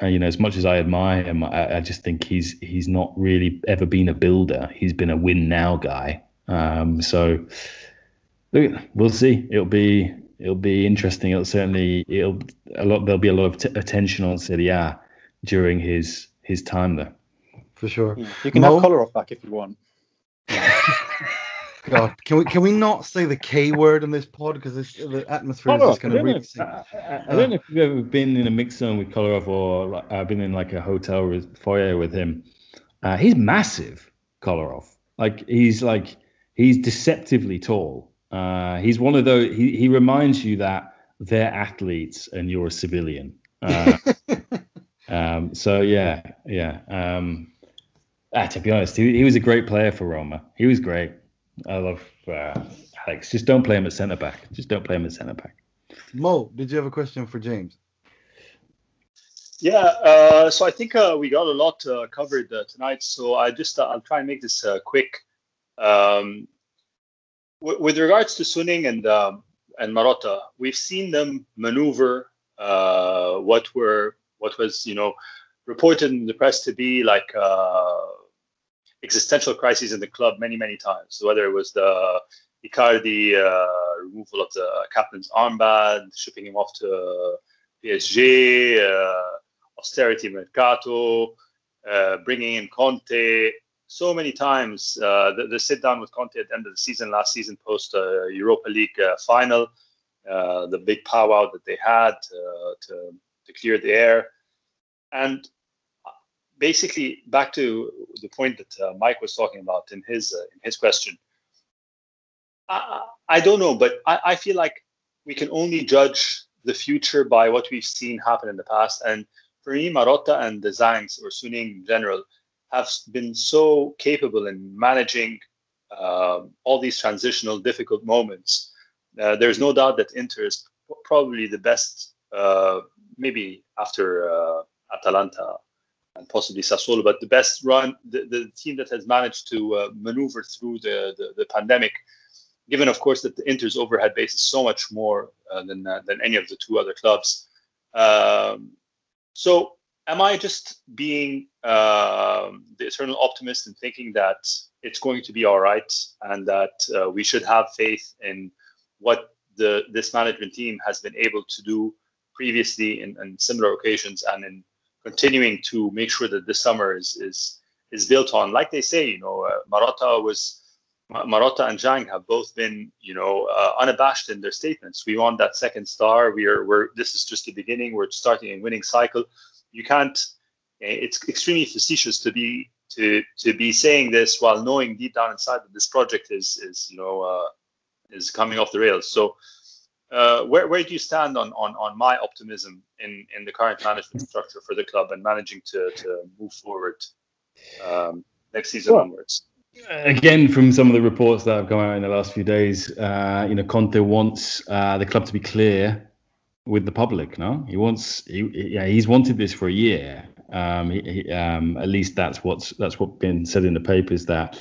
uh, you know, as much as I admire him, I, I, just think he's he's not really ever been a builder. He's been a win now guy. Um, so we'll see. It'll be it'll be interesting. It'll certainly it'll a lot. There'll be a lot of t- attention on Serie A during his his time there. For sure. Yeah, You can Mo? have Kolarov back if you want. [laughs] God, can we can we not say the K word in this pod because the atmosphere is Kolarov, just I going to don't, know really if, sink. I, I- I don't know if you've ever been in a mixed zone with Kolarov or like, uh, been in like a hotel with, foyer with him. Uh, he's massive, Kolarov. Like he's like he's deceptively tall. Uh, he's one of those. He, he reminds you that they're athletes and you're a civilian. Uh, [laughs] um, so yeah, yeah. Um, ah, to be honest, he, he was a great player for Roma. He was great. I love uh, Alex. Just don't play him at centre back. Just don't play him at centre back. Mo, did you have a question for James? Yeah, uh, so I think uh, we got a lot uh, covered uh, tonight. So I just uh, I'll try and make this uh, quick. Um, with regards to Suning and um, and Marotta, we've seen them maneuver uh, what were what was you know reported in the press to be like uh, existential crises in the club many many times. Whether it was the Icardi uh, removal of the captain's armband, shipping him off to PSG, uh, austerity mercato, uh, bringing in Conte. So many times, uh, the, the sit down with Conte at the end of the season, last season, post uh, Europa League uh, final, uh, the big powwow that they had uh, to, to clear the air. And basically, back to the point that uh, Mike was talking about in his, in his question. I, I don't know, but I, I feel like we can only judge the future by what we've seen happen in the past. And for me, Marotta and the Zhangs or Suning in general have been so capable in managing um, all these transitional difficult moments. Uh, there's no doubt that Inter is probably the best, uh, maybe after uh, Atalanta and possibly Sassuolo, but the best run, the, the team that has managed to uh, maneuver through the, the, the pandemic given of course that the Inter's overhead base is so much more uh, than uh, than any of the two other clubs. Um, so am I just being um, the eternal optimist and thinking that it's going to be all right, and that uh, we should have faith in what the this management team has been able to do previously in, in similar occasions, and in continuing to make sure that this summer is is is built on, like they say, you know, uh, Marotta was Marotta and Zhang have both been, you know, uh, unabashed in their statements. We want that second star. We are, we're, this is just the beginning. We're starting a winning cycle. You can't. Eh, it's extremely facetious to be to to be saying this while knowing deep down inside that this project is is you know uh, is coming off the rails. So. Uh, where, where do you stand on, on, on my optimism in, in the current management structure for the club and managing to, to move forward um, next season well, onwards? Again, from some of the reports that have come out in the last few days, uh, you know, Conte wants uh, the club to be clear with the public. No, he wants, he, yeah, he's wanted this for a year. Um, he, he, um, at least that's what's that's what been said in the papers that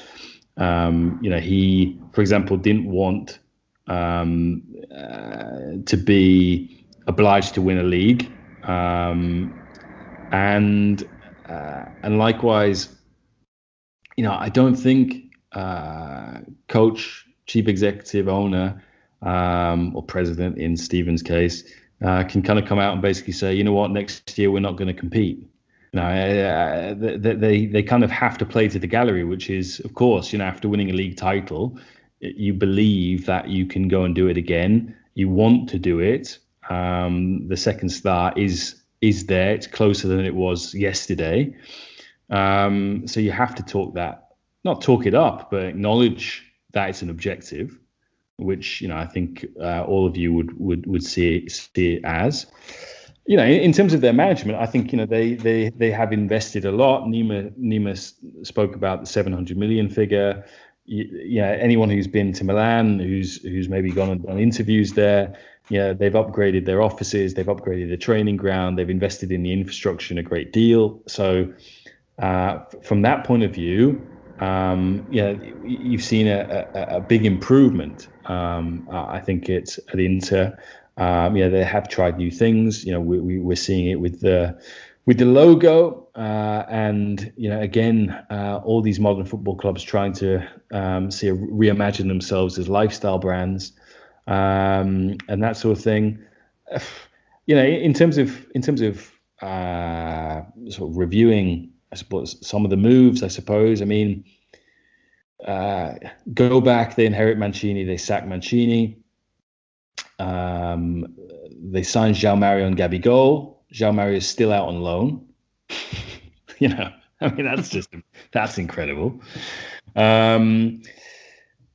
um, you know he, for example, didn't want um, uh, to be obliged to win a league, um, and uh, and likewise you know, I don't think uh, coach, chief executive, owner, um, or president in Steven's case uh, can kind of come out and basically say, you know what, next year we're not going to compete. Know, uh, they, they they kind of have to play to the gallery, which is, of course, you know, after winning a league title, you believe that you can go and do it again. You want to do it. Um, the second star is is there. It's closer than it was yesterday. Um, so you have to talk that, not talk it up, but acknowledge that it's an objective, which you know I think uh, all of you would would would see see it as. You know, in, terms of their management, I think you know they they they have invested a lot. Nima Nima spoke about the 700 million figure. Yeah, anyone who's been to Milan, who's who's maybe gone and done interviews there, yeah, they've upgraded their offices, they've upgraded the training ground, they've invested in the infrastructure in a great deal. So uh, from that point of view, um, yeah, you've seen a, a, a big improvement. Um, I think it's at Inter. Um, yeah, they have tried new things. You know, we, we, we're seeing it with the with the logo, uh, and you know, again, uh, all these modern football clubs trying to um, see reimagine themselves as lifestyle brands um, and that sort of thing. [sighs] You know, in terms of in terms of uh, sort of reviewing I suppose some of the moves. I suppose. I mean, uh, go back. They inherit Mancini. They sack Mancini. Um, they sign João Mario and Gabigol. João Mario is still out on loan. [laughs] you know, I mean that's just that's incredible. Um,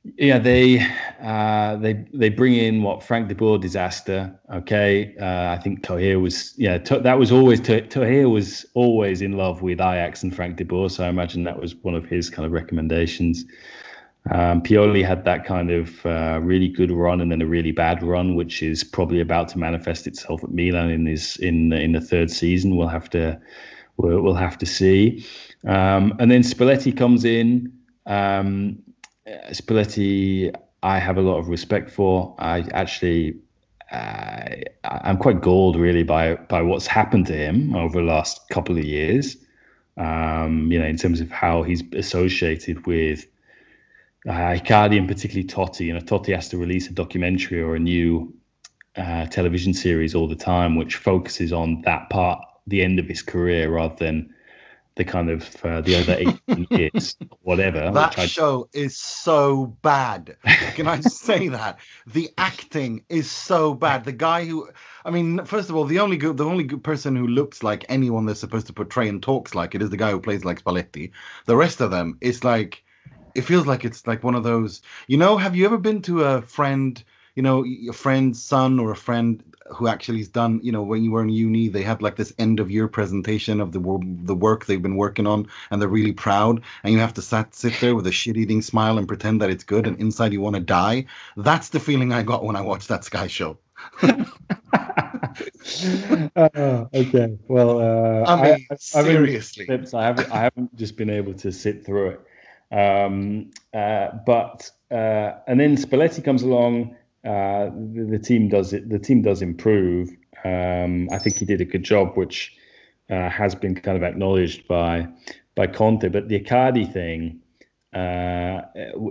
yeah, they uh, they they bring in what Frank de Boer disaster. Okay, uh, I think Thohir was yeah that was always Thohir was always in love with Ajax and Frank de Boer, so I imagine that was one of his kind of recommendations. Um, Pioli had that kind of uh, really good run and then a really bad run, which is probably about to manifest itself at Milan in his in in the third season. We'll have to we'll, we'll have to see. Um, and then Spalletti comes in. Um, Spalletti, I have a lot of respect for. I actually, uh, I'm quite galled really by by what's happened to him over the last couple of years. Um, you know, in terms of how he's associated with uh, Icardi and particularly Totti. You know, Totti has to release a documentary or a new uh, television series all the time, which focuses on that part, the end of his career, rather than the kind of uh, the other 18 [laughs] years, whatever. That show is so bad. Can I [laughs] say that the acting is so bad? The guy who, I mean, first of all, the only good, the only good person who looks like anyone they're supposed to portray and talks like it is the guy who plays like Spalletti. The rest of them, it's like, it feels like it's like one of those. You know, have you ever been to a friend? You know, a friend's son or a friend who actually has done, you know, when you were in uni, they have like this end of year presentation of the the work they've been working on, and they're really proud. And you have to sat, sit there with a shit eating smile and pretend that it's good, and inside you want to die. That's the feeling I got when I watched that Sky show. [laughs] uh, okay. Well, uh, I mean, I, seriously, I, I haven't, I haven't just been able to sit through it. Um, uh, but uh, and then Spalletti comes along uh, the, the, team does it. The team does improve. Um, I think he did a good job, which uh, has been kind of acknowledged by by Conte. But the Icardi thing, uh,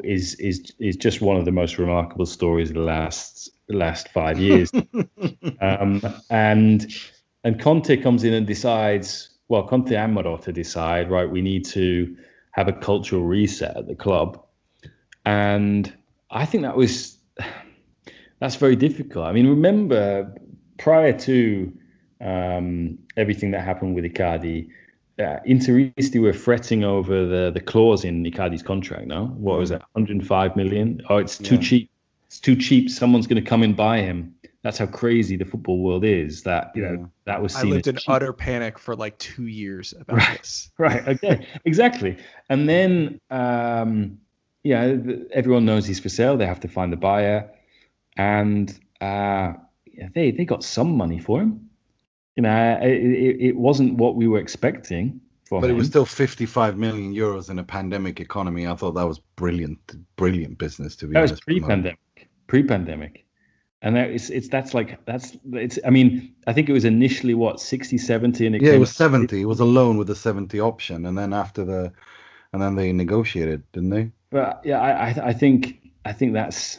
is is is just one of the most remarkable stories of the last last five years. [laughs] um, and and Conte comes in and decides. Well, Conte and Marotta decide, right? We need to have a cultural reset at the club, and I think that was that's very difficult. I mean, remember prior to um, everything that happened with Icardi, uh, Interisti were fretting over the the clause in Icardi's contract. No, what was it, 105 million? Oh, it's too yeah. cheap. It's too cheap. Someone's going to come and buy him. That's how crazy the football world is. That you know that was. Seen I lived in cheap. utter panic for like two years about right. this. [laughs] Right. Okay. exactly. And then, um, yeah, everyone knows he's for sale. They have to find the buyer, and uh, they they got some money for him you know, it, it wasn't what we were expecting. but him. it was still 55 million euros in a pandemic economy. I thought that was brilliant, brilliant business to be that honest. was pre-pandemic, pre-pandemic, and that is it's that's like that's it's. I mean, I think it was initially what 60, 70, and it yeah, it was 70. It was a loan with a 70 option, and then after the, and then they negotiated, didn't they? But yeah, I I, I think I think that's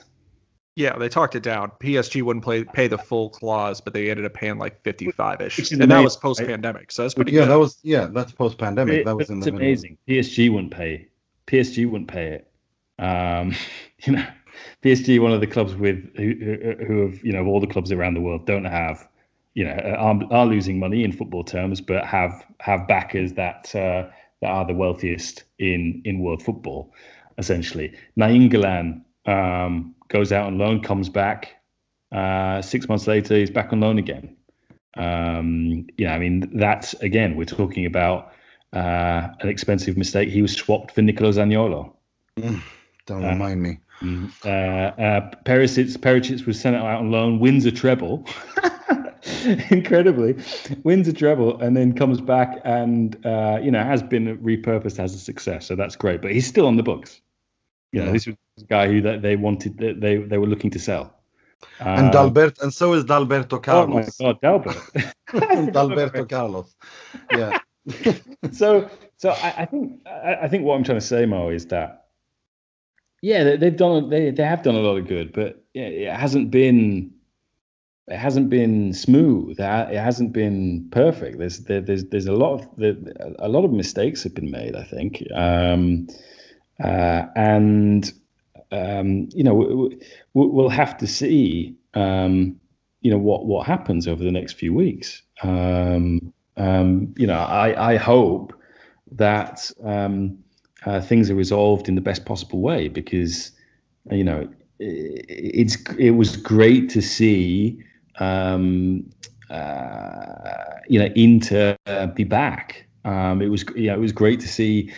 yeah, they talked it down. PSG wouldn't play, pay the full clause, but they ended up paying like fifty-five-ish, and that was post-pandemic. So that's pretty. Yeah, good. that was yeah, that's post-pandemic. That was in the amazing. Middle. PSG wouldn't pay. PSG wouldn't pay it. Um, [laughs] you know, PSG, one of the clubs with who, who have you know all the clubs around the world don't have, you know, are, are losing money in football terms, but have have backers that uh, that are the wealthiest in in world football, essentially. Nainggolan um, goes out on loan, comes back. Uh, six months later, he's back on loan again. Um, you know, I mean, that's again, we're talking about uh, an expensive mistake. He was swapped for Nicolo Zaniolo. Mm, don't uh, remind me. Mm, uh, uh, Perisic, Perisic was sent out on loan, wins a treble. [laughs] incredibly wins a treble and then comes back and uh, you know has been repurposed as a success so that's great but he's still on the books you know, yeah. this was guy who that they wanted, they they were looking to sell. And uh, Dalbert, and so is Dalberto Carlos. Oh my God, Dalbert. [laughs] [laughs] Dalberto Carlos. Yeah. [laughs] so, so I, I think I, I, think what I'm trying to say, Mo, is that yeah, they, have done they they have done a lot of good, but yeah, it hasn't been it hasn't been smooth. It hasn't been perfect. There's there, there's there's a lot of there, a lot of mistakes have been made. I think. Um, uh, and um, you know we, will have to see um, you know what what happens over the next few weeks. Um, um you know, I, I hope that um, uh, things are resolved in the best possible way because you know it, it's it was great to see um, uh, you know Inter be back. it was yeah, it was great to see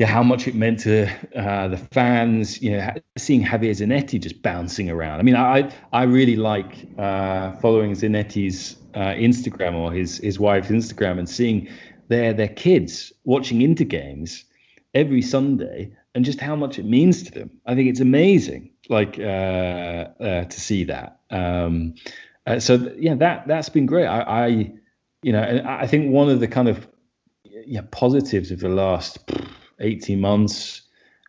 yeah, how much it meant to uh, the fans, you know, seeing Javier Zanetti just bouncing around. I mean, I I really like uh, following Zanetti's uh, Instagram or his his wife's Instagram and seeing their their kids watching Inter games every Sunday and just how much it means to them. I think it's amazing, like uh, uh, to see that. Um, uh, so yeah, that that's been great. I, I you know, I think one of the kind of yeah positives of the last 18 months,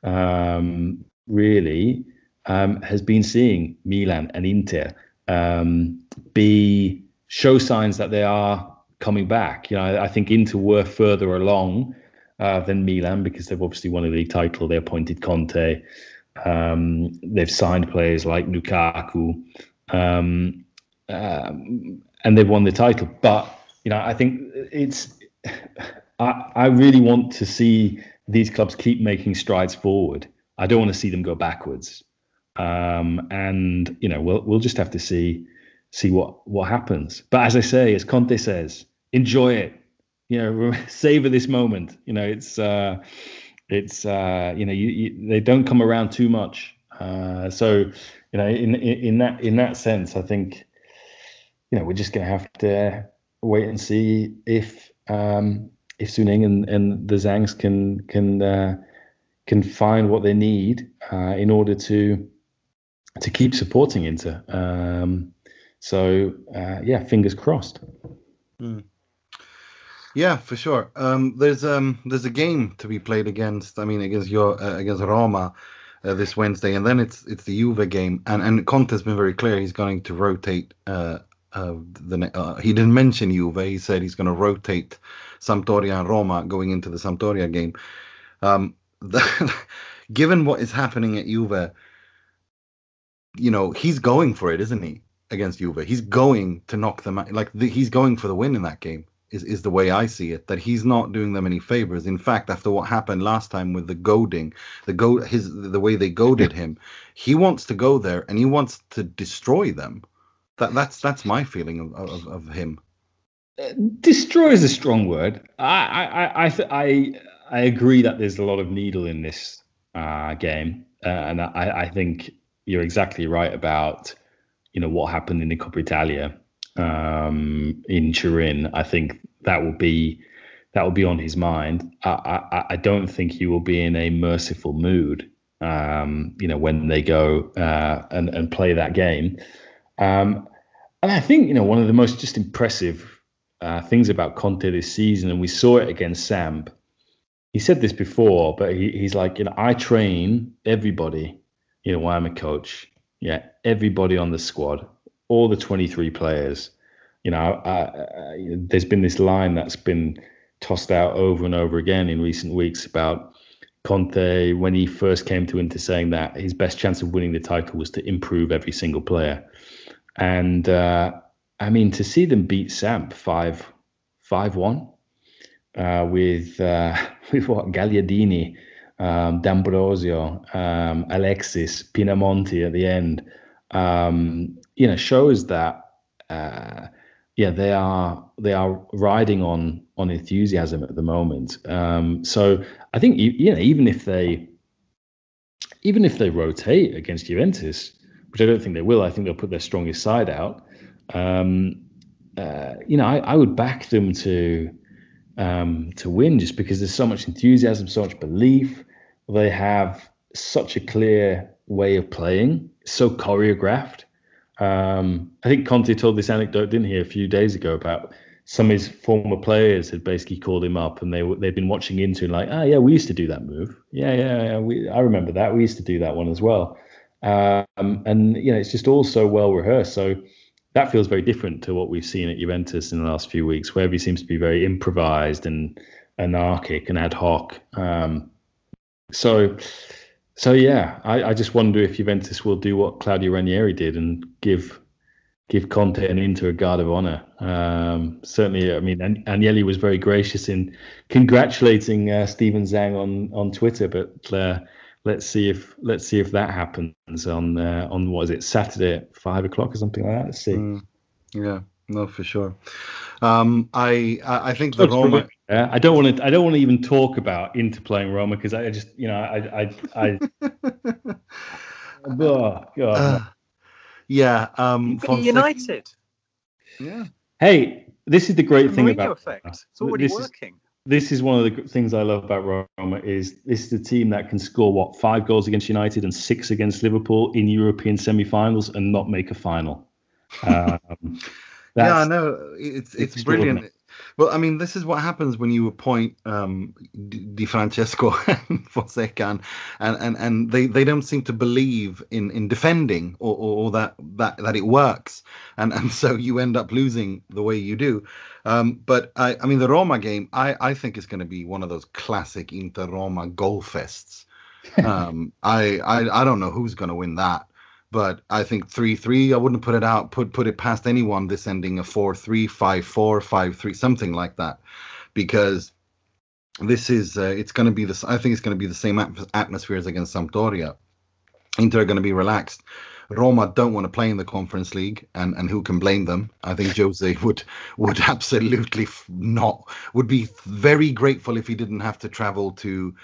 um, really, um, has been seeing Milan and Inter um, be show signs that they are coming back. You know, I, I think Inter were further along uh, than Milan because they've obviously won a league title. They appointed Conte. Um, they've signed players like Lukaku, um, um, and they've won the title. But you know, I think it's. I, I really want to see these clubs keep making strides forward. I don't want to see them go backwards. Um, and you know, we'll we'll just have to see see what what happens. But as I say, as Conte says, enjoy it. You know, [laughs] savor this moment. You know, it's uh, it's uh, you know, you, you, they don't come around too much. Uh, so you know, in, in in that in that sense, I think you know we're just going to have to wait and see if um, if Suning and, and the Zhangs can can uh, can find what they need uh, in order to to keep supporting Inter. Um, so uh, yeah, fingers crossed. Mm. Yeah, for sure. Um, there's um, there's a game to be played against. I mean, against your uh, against Roma uh, this Wednesday, and then it's it's the Juve game. And and Conte's been very clear. He's going to rotate. Uh, uh, the uh, he didn't mention Juve. He said he's going to rotate Sampdoria and Roma going into the Sampdoria game. Um, the, [laughs] given what is happening at Juve, you know he's going for it, isn't he? Against Juve, he's going to knock them out. Like the, he's going for the win in that game is, is the way I see it. That he's not doing them any favors. In fact, after what happened last time with the goading, the go his the way they goaded him, he wants to go there and he wants to destroy them. That that's that's my feeling of of, of him. Destroy is a strong word. I I I I, I agree that there's a lot of needle in this uh, game, uh, and I, I think you're exactly right about you know what happened in the Coppa Italia um, in Turin. I think that will be that will be on his mind. I, I, I don't think he will be in a merciful mood. Um, you know when they go uh, and and play that game. Um, and I think you know one of the most just impressive uh, things about Conte this season, and we saw it against Samp. He said this before, but he, he's like, you know, I train everybody. You know, why I'm a coach. Yeah, everybody on the squad all the 23 players. You know, I, I, there's been this line that's been tossed out over and over again in recent weeks about Conte when he first came to Inter saying that his best chance of winning the title was to improve every single player. And uh, I mean, to see them beat Samp 5 5 1 uh, with, uh, [laughs] with what, Gagliardini, um, D'Ambrosio, um, Alexis, Pinamonti at the end um, you know shows that uh, yeah they are they are riding on on enthusiasm at the moment. Um, so I think you know even if they even if they rotate against Juventus, which I don't think they will, I think they'll put their strongest side out. Um, uh, you know, I, I, would back them to um, to win just because there's so much enthusiasm, so much belief. They have such a clear way of playing, so choreographed. Um, I think Conte told this anecdote, didn't he, a few days ago about some of his former players had basically called him up and they they'd been watching into like, ah, oh, yeah, we used to do that move. Yeah, yeah, yeah. We, I remember that. We used to do that one as well. Um, and you know, it's just all so well rehearsed. So that feels very different to what we've seen at Juventus in the last few weeks, where he seems to be very improvised and anarchic and ad hoc. Um, so so yeah, I, I, just wonder if Juventus will do what Claudio Ranieri did and give give Conte an Inter a guard of honor. Um, certainly, I mean, Agnelli was very gracious in congratulating uh, Steven Zhang on on Twitter, but uh, let's see if let's see if that happens on uh, on what is it Saturday at five o'clock or something like that. Let's see. Mm, yeah, no, for sure. Um, I I think the Roma. Yeah, I don't want to. I don't want to even talk about Inter playing Roma because I just, you know, I, I, I. [laughs] oh God. Uh, yeah. Um. United. Yeah. Hey, this is the great the thing about effect. It's already this working. Is, this is one of the things I love about Roma is this is the team that can score what five goals against United and six against Liverpool in European semi-finals and not make a final. [laughs] Um, yeah, I know. It's it's brilliant. Well, I mean, this is what happens when you appoint um, Di Francesco [laughs] and Fonseca, and, and, and they, they don't seem to believe in, in defending or, or, or, that, that that it works, and and so you end up losing the way you do. Um, but I, I mean, the Roma game, I, I think is going to be one of those classic Inter Roma goal fests. [laughs] um, I, I I don't know who's going to win that. But I think three three, I wouldn't put it out, put put it past anyone. This ending a four three, five four, five three, something like that, because this is uh, it's going to be this. I think it's going to be the same atmosphere as against Sampdoria. Inter are going to be relaxed. Roma don't want to play in the Conference League, and, and who can blame them? I think Jose [laughs] would would absolutely not would be very grateful if he didn't have to travel to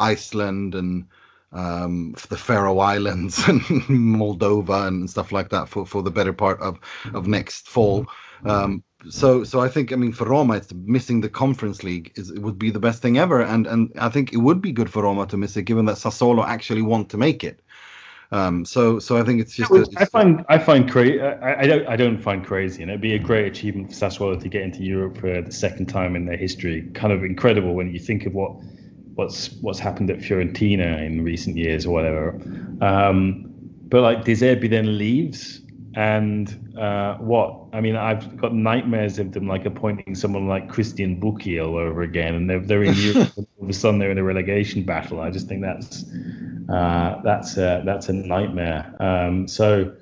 Iceland and um, the Faroe Islands [laughs] and Moldova and stuff like that for, for the better part of, of next fall. Mm-hmm. Um, so so I think I mean for Roma, it's missing the Conference League is it would be the best thing ever, and and I think it would be good for Roma to miss it, given that Sassuolo actually want to make it. Um, so so I think it's just. a- I find I find crazy. I, I don't I don't find crazy, and it'd be a great achievement for Sassuolo to get into Europe for the second time in their history. Kind of incredible when you think of what what's what's happened at Fiorentina in recent years or whatever. Um, but like De Zerbi then leaves, and uh, what? I mean, I've got nightmares of them like appointing someone like Cristian Bucchi all over again, and they're they're in Europe. and [laughs] all of a sudden, they're in a relegation battle. I just think that's uh, that's a, that's a nightmare. Um, so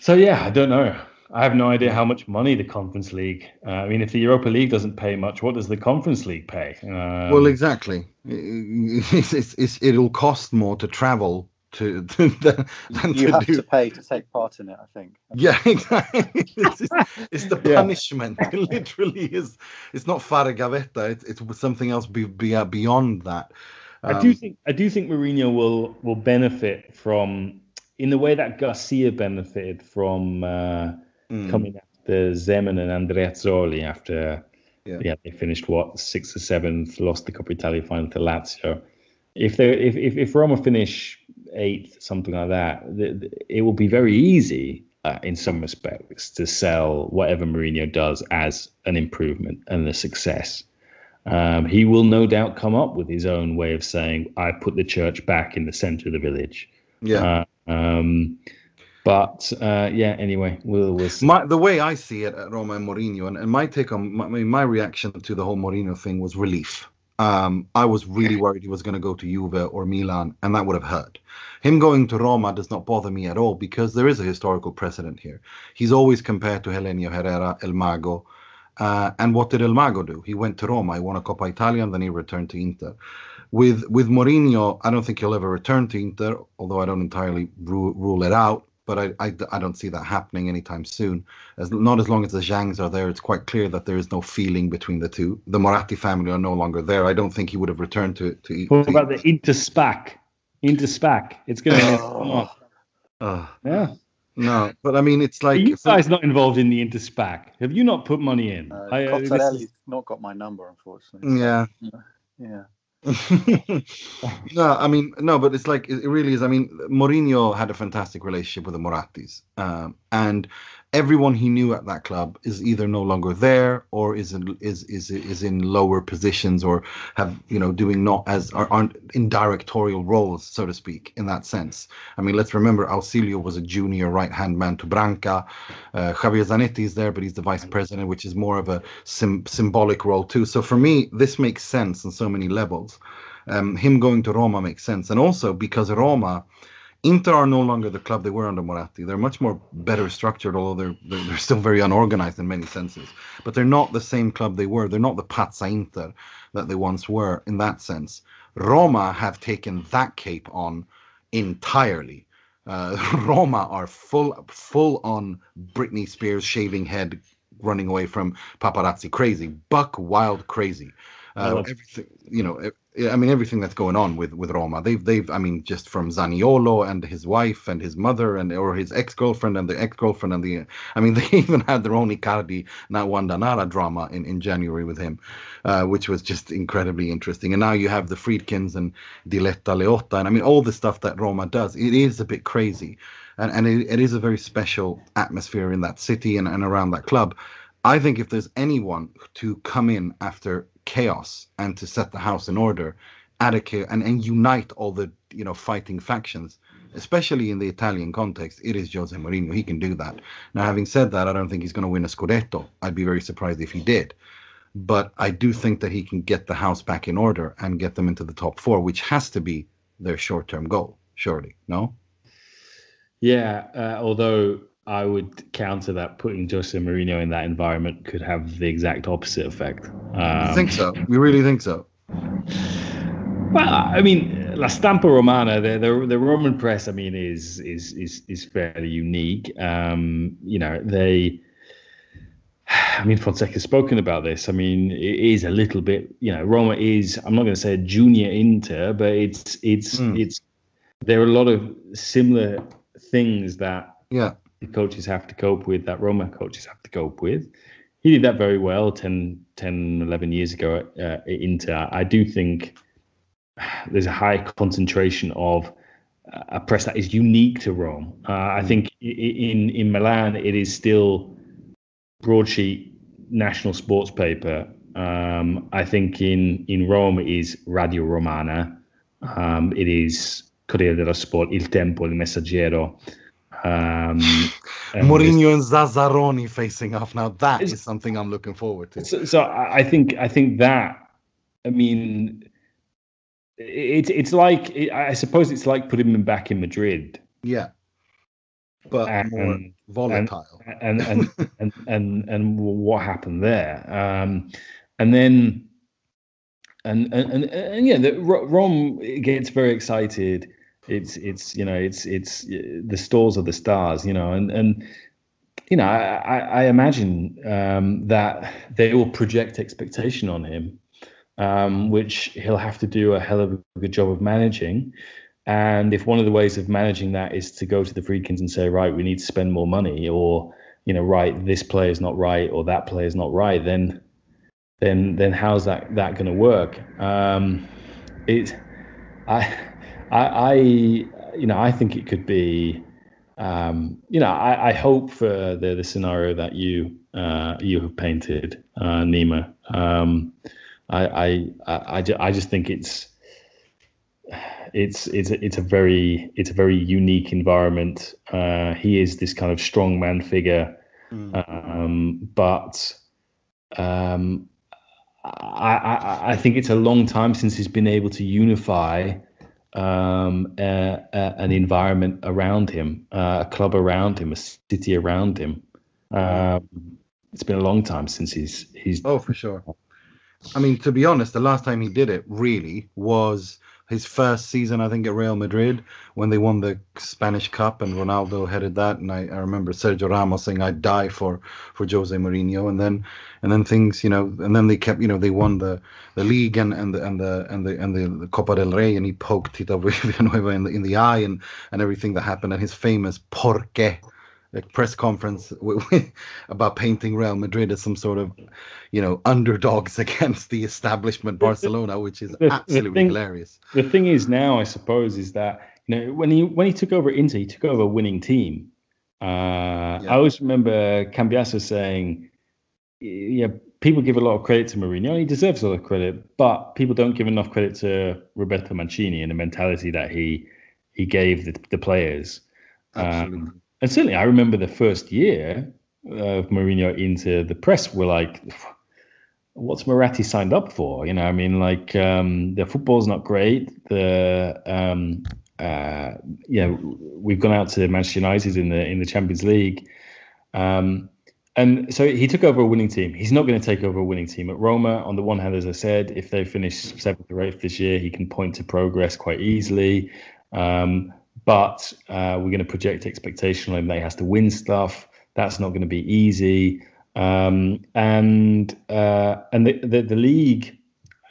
so yeah, I don't know. I have no idea how much money the Conference League. Uh, I mean, if the Europa League doesn't pay much, what does the Conference League pay? Um, well, exactly. It's, it's, it's, it'll cost more to travel to, to [laughs] than, than You to have do. to pay to take part in it, I think. Yeah, [laughs] exactly. it's, it's, it's the Yeah. punishment. [laughs] It literally is. It's not fare gavetta. It's, it's something else be, be, uh, beyond that. I do Um, think I do think Mourinho will will benefit from in the way that Garcia benefited from uh, mm, coming after Zeman and Andreazzoli after Yeah. yeah. they finished what sixth or seventh, lost the Coppa Italia final to Lazio. If they if, if if Roma finish eighth, something like that, the, the- it will be very easy uh, in some respects to sell whatever Mourinho does as an improvement and a success. Um, he will no doubt come up with his own way of saying, "I put the church back in the center of the village." yeah. Uh, um, but uh, yeah, anyway, we'll, we'll see. My, the way I see it at Roma and Mourinho, and, and my take on my, my reaction to the whole Mourinho thing was relief. Um, I was really worried he was going to go to Juve or Milan, and that would have hurt. Him going to Roma does not bother me at all because there is a historical precedent here. He's always compared to Helenio Herrera, El Mago. Uh, and what did El Mago do? He went to Roma, he won a Coppa Italia, and then he returned to Inter. With with Mourinho, I don't think he'll ever return to Inter, although I don't entirely rule, rule it out. But I, I, I don't see that happening anytime soon. As not as long as the Zhangs are there, it's quite clear that there is no feeling between the two. The Moratti family are no longer there. I don't think he would have returned to to. What to about the Interspac? Interspac. It's going to. Oh. Uh, yeah. no, but I mean, it's Are like you guys not involved in the Interspac? Have you not put money in? Uh, I, uh, is- not got my number, unfortunately. yeah. Yeah. [laughs] no, I mean no, but it's like it really is. I mean, Mourinho had a fantastic relationship with the Morattis, um, and everyone he knew at that club is either no longer there or is in, is is is in lower positions or have you know doing not as are, aren't in directorial roles, so to speak, in that sense. I mean, let's remember Ausilio was a junior right hand man to Branca. Uh, Javier Zanetti is there, but he's the vice president, which is more of a sim- symbolic role too. So for me, this makes sense on so many levels. Um, him going to Roma makes sense, and also because Roma, Inter are no longer the club they were under Moratti. They're much more better structured, although they're, they're they're still very unorganized in many senses. But they're not the same club they were. They're not the Pazza Inter that they once were in that sense. Roma have taken that cape on entirely. Uh, [laughs] Roma are full full on Britney Spears shaving head, running away from paparazzi crazy, buck wild crazy. Uh, love- everything, you know, I mean, everything that's going on with with Roma. They've they've, I mean, just from Zaniolo and his wife and his mother and or his ex girlfriend and the ex girlfriend and the, I mean, [laughs] they even had their own Icardi Nara drama in in January with him, uh, which was just incredibly interesting. And now you have the Friedkins and Diletta Leotta, and I mean, all the stuff that Roma does. It is a bit crazy, and and it, it is a very special atmosphere in that city and, and around that club. I think if there's anyone to come in after chaos and to set the house in order, adequate and, and unite all the you know fighting factions, especially in the Italian context, it is Jose Mourinho. He can do that. Now, having said that, I don't think he's going to win a Scudetto. I'd be very surprised if he did. But I do think that he can get the house back in order and get them into the top four, which has to be their short-term goal. Surely, no? Yeah, uh, although I would counter that putting Jose Mourinho in that environment could have the exact opposite effect. Um, I think so. We really think so. Well, I mean, La Stampa Romana, the, the the Roman press, I mean, is is is is fairly unique. Um, you know, they. I mean, Fonseca's spoken about this. I mean, it is a little bit. You know, Roma is. I'm not going to say a junior Inter, but it's it's Mm. it's. There are a lot of similar things that Yeah. The coaches have to cope with that Roma coaches have to cope with. He did that very well 10, 10 11 years ago at, uh, at Inter. I do think [sighs] there's a high concentration of a press that is unique to Rome. Uh, I think in in Milan it is still broadsheet national sports paper. Um, I think in in Rome it is Radio Romana. Um, it is Corriere dello Sport, Il Tempo, Il Messaggero. Um, [laughs] Mourinho and Zazzaroni facing off now. That is something I'm looking forward to. So, so I think I think that. I mean, it's it's like I suppose it's like putting him back in Madrid. Yeah, but and, more volatile. And and and, and, and and what happened there? Um, and then and and and, and yeah, the, Rom gets very excited. It's it's you know it's it's the stores of the stars, you know, and and you know I I imagine um, that they will project expectation on him um, which he'll have to do a hell of a good job of managing. And if one of the ways of managing that is to go to the Friedkins and say, right, we need to spend more money, or you know, right, this player is not right, or that player is not right, then then then how's that that going to work? Um, it, I, I, I, you know, I think it could be, um, you know, I, I hope for the the scenario that you uh, you have painted, uh, Nima. Um, I I I, I just think it's it's it's a, it's a very it's a very unique environment. Uh, he is this kind of strong man figure, mm. um, but um, I, I, I think it's a long time since he's been able to unify um, a, an environment around him, uh, a club around him, a city around him. Um, it's been a long time since he's he's. Oh, for sure. I mean, to be honest, the last time he did it really was his first season, I think, at Real Madrid when they won the Spanish Cup and Ronaldo headed that. And I, I remember Sergio Ramos saying, "I'd die for for Jose Mourinho." And then and then things, you know, and then they kept, you know, they won the the league and and the and the and the and the, the Copa del Rey, and he poked Tito [laughs] Vilanova in the in the eye and and everything that happened, and his famous "Porque." A press conference [laughs] about painting Real Madrid as some sort of, you know, underdogs [laughs] against the establishment Barcelona, which is the, absolutely the thing, hilarious. The thing is now, I suppose, is that you know when he when he took over Inter, he took over a winning team. Uh, yeah. I always remember Cambiasso saying, "Yeah, people give a lot of credit to Mourinho, he deserves a lot of credit, but people don't give enough credit to Roberto Mancini and the mentality that he he gave the, the players." Absolutely. Um, and certainly I remember the first year of Mourinho into the press were like, what's Moratti signed up for? You know, I mean, like um, the football's not great. The um, uh, we've gone out to Manchester United in the in the Champions League. Um, and so he took over a winning team. He's not going to take over a winning team at Roma. On the one hand, as I said, if they finish seventh or eighth this year, he can point to progress quite easily. Um, but uh, we're going to project expectation on him has to win stuff. That's not going to be easy. Um, and uh, and the, the, the league,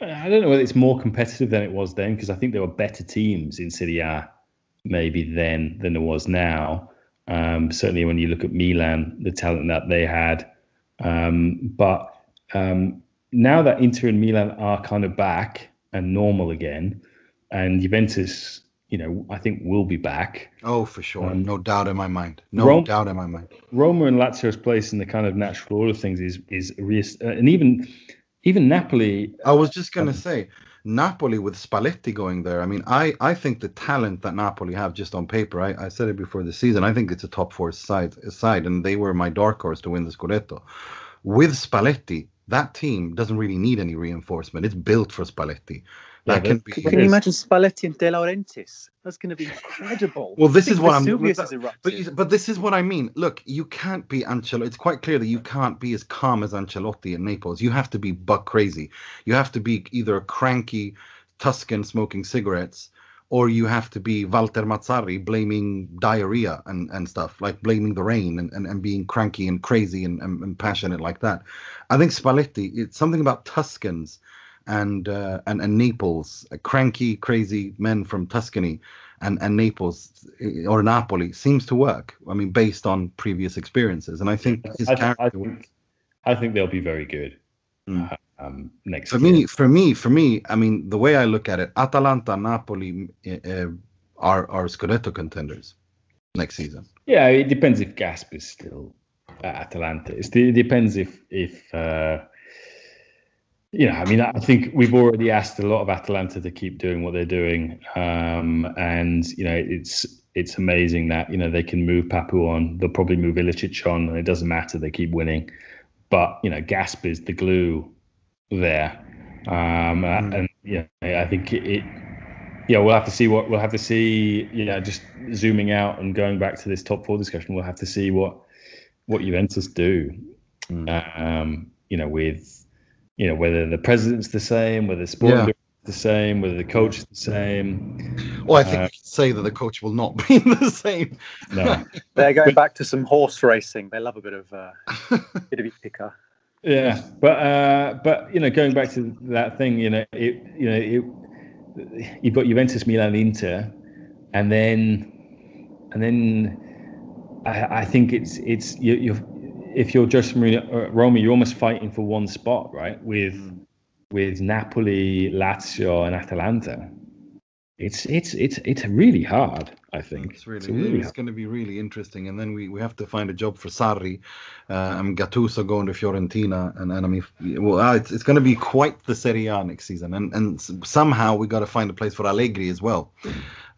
I don't know whether it's more competitive than it was then because I think there were better teams in Serie A maybe then than there was now. Um, certainly when you look at Milan, the talent that they had. Um, but um, now that Inter and Milan are kind of back and normal again, and Juventus you know, I think will be back. Oh, for sure. Um, no doubt in my mind. No Rome, doubt in my mind. Roma and Lazio's place in the kind of natural order of things is is uh, and even even Napoli. I was just gonna um, say Napoli with Spalletti going there. I mean, I I think the talent that Napoli have just on paper. I, I said it before the season. I think it's a top four side side, and they were my dark horse to win the Scudetto. With Spalletti, that team doesn't really need any reinforcement. It's built for Spalletti. That can, be, can you imagine Spalletti and De Laurentiis? That's going to be incredible. Well, this is what I'm. But, but, but this is what I mean. Look, you can't be Ancelotti. It's quite clear that you can't be as calm as Ancelotti in Naples. You have to be buck crazy. You have to be either a cranky Tuscan smoking cigarettes, or you have to be Walter Mazzarri blaming diarrhea and, and stuff, like blaming the rain and, and, and being cranky and crazy and, and, and passionate like that. I think Spalletti, it's something about Tuscans and uh, and and Naples, cranky, crazy men from Tuscany, and and Naples eh, or Napoli seems to work. I mean, based on previous experiences, and I think his I, character. I think, I think they'll be very good. Mm. Um, next for year. me, for me, for me, I mean, the way I look at it, Atalanta, Napoli, uh, are are Scudetto contenders next season. Yeah, it depends if Gasp is still at Atalanta. It's, it depends if if uh, you know. I mean, I think we've already asked a lot of Atalanta to keep doing what they're doing, um, and you know, it's it's amazing that you know they can move Papu on. They'll probably move Ilicic on, and it doesn't matter. They keep winning, but you know, Gasp is the glue there, um, mm. and yeah, I think it, it yeah, we'll have to see what we'll have to see. You know, just zooming out and going back to this top four discussion, we'll have to see what what Juventus do. Mm. Um, you know, with you know whether the president's the same, whether the sport yeah. the same, whether the coach is the same. Well, I think uh, we can say that the coach will not [laughs] be the same. No, [laughs] they're going back to some horse racing. They love a bit of uh, [laughs] bit of picker. Yeah, but uh, but you know, going back to that thing, you know, it you know it you've got Juventus, Milan, Inter, and then and then I, I think it's it's you, you if you're just uh, Roma, you're almost fighting for one spot, right? With mm. with Napoli, Lazio, and Atalanta. It's it's it's it's really hard. I think it's really, it's, really it's going to be really interesting. And then we, we have to find a job for Sarri, uh, and Gattuso going to Fiorentina, and, and I mean, well, uh, it's, it's going to be quite the Serie A next season. And and somehow we got to find a place for Allegri as well,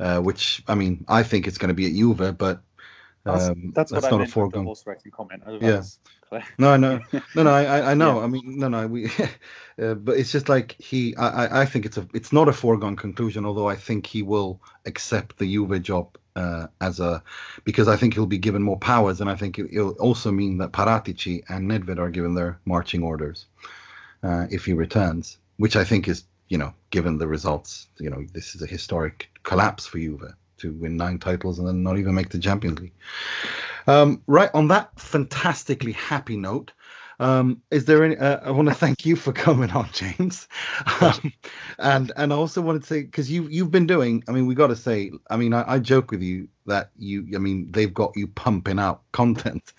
uh, which I mean, I think it's going to be at Juve, but um, that's, that's, that's not a foregone. horse racing comment. Yeah. [laughs] no, no, no, no. I, I know. Yeah. I mean, no, no. We, [laughs] uh, but it's just like he. I, I think it's a. It's not a foregone conclusion. Although I think he will accept the Juve job uh, as a, because I think he'll be given more powers, and I think it, will also mean that Paratici and Nedved are given their marching orders uh, if he returns, which I think is, you know, given the results, you know, this is a historic collapse for Juve to win nine titles and then not even make the Champions League. Um, right on that fantastically happy note, um, is there any? Uh, I want to thank you for [laughs] coming on, James, um, and and I also wanted to say because you you've been doing. I mean, we got to say. I mean, I, I joke with you that you. I mean, they've got you pumping out content,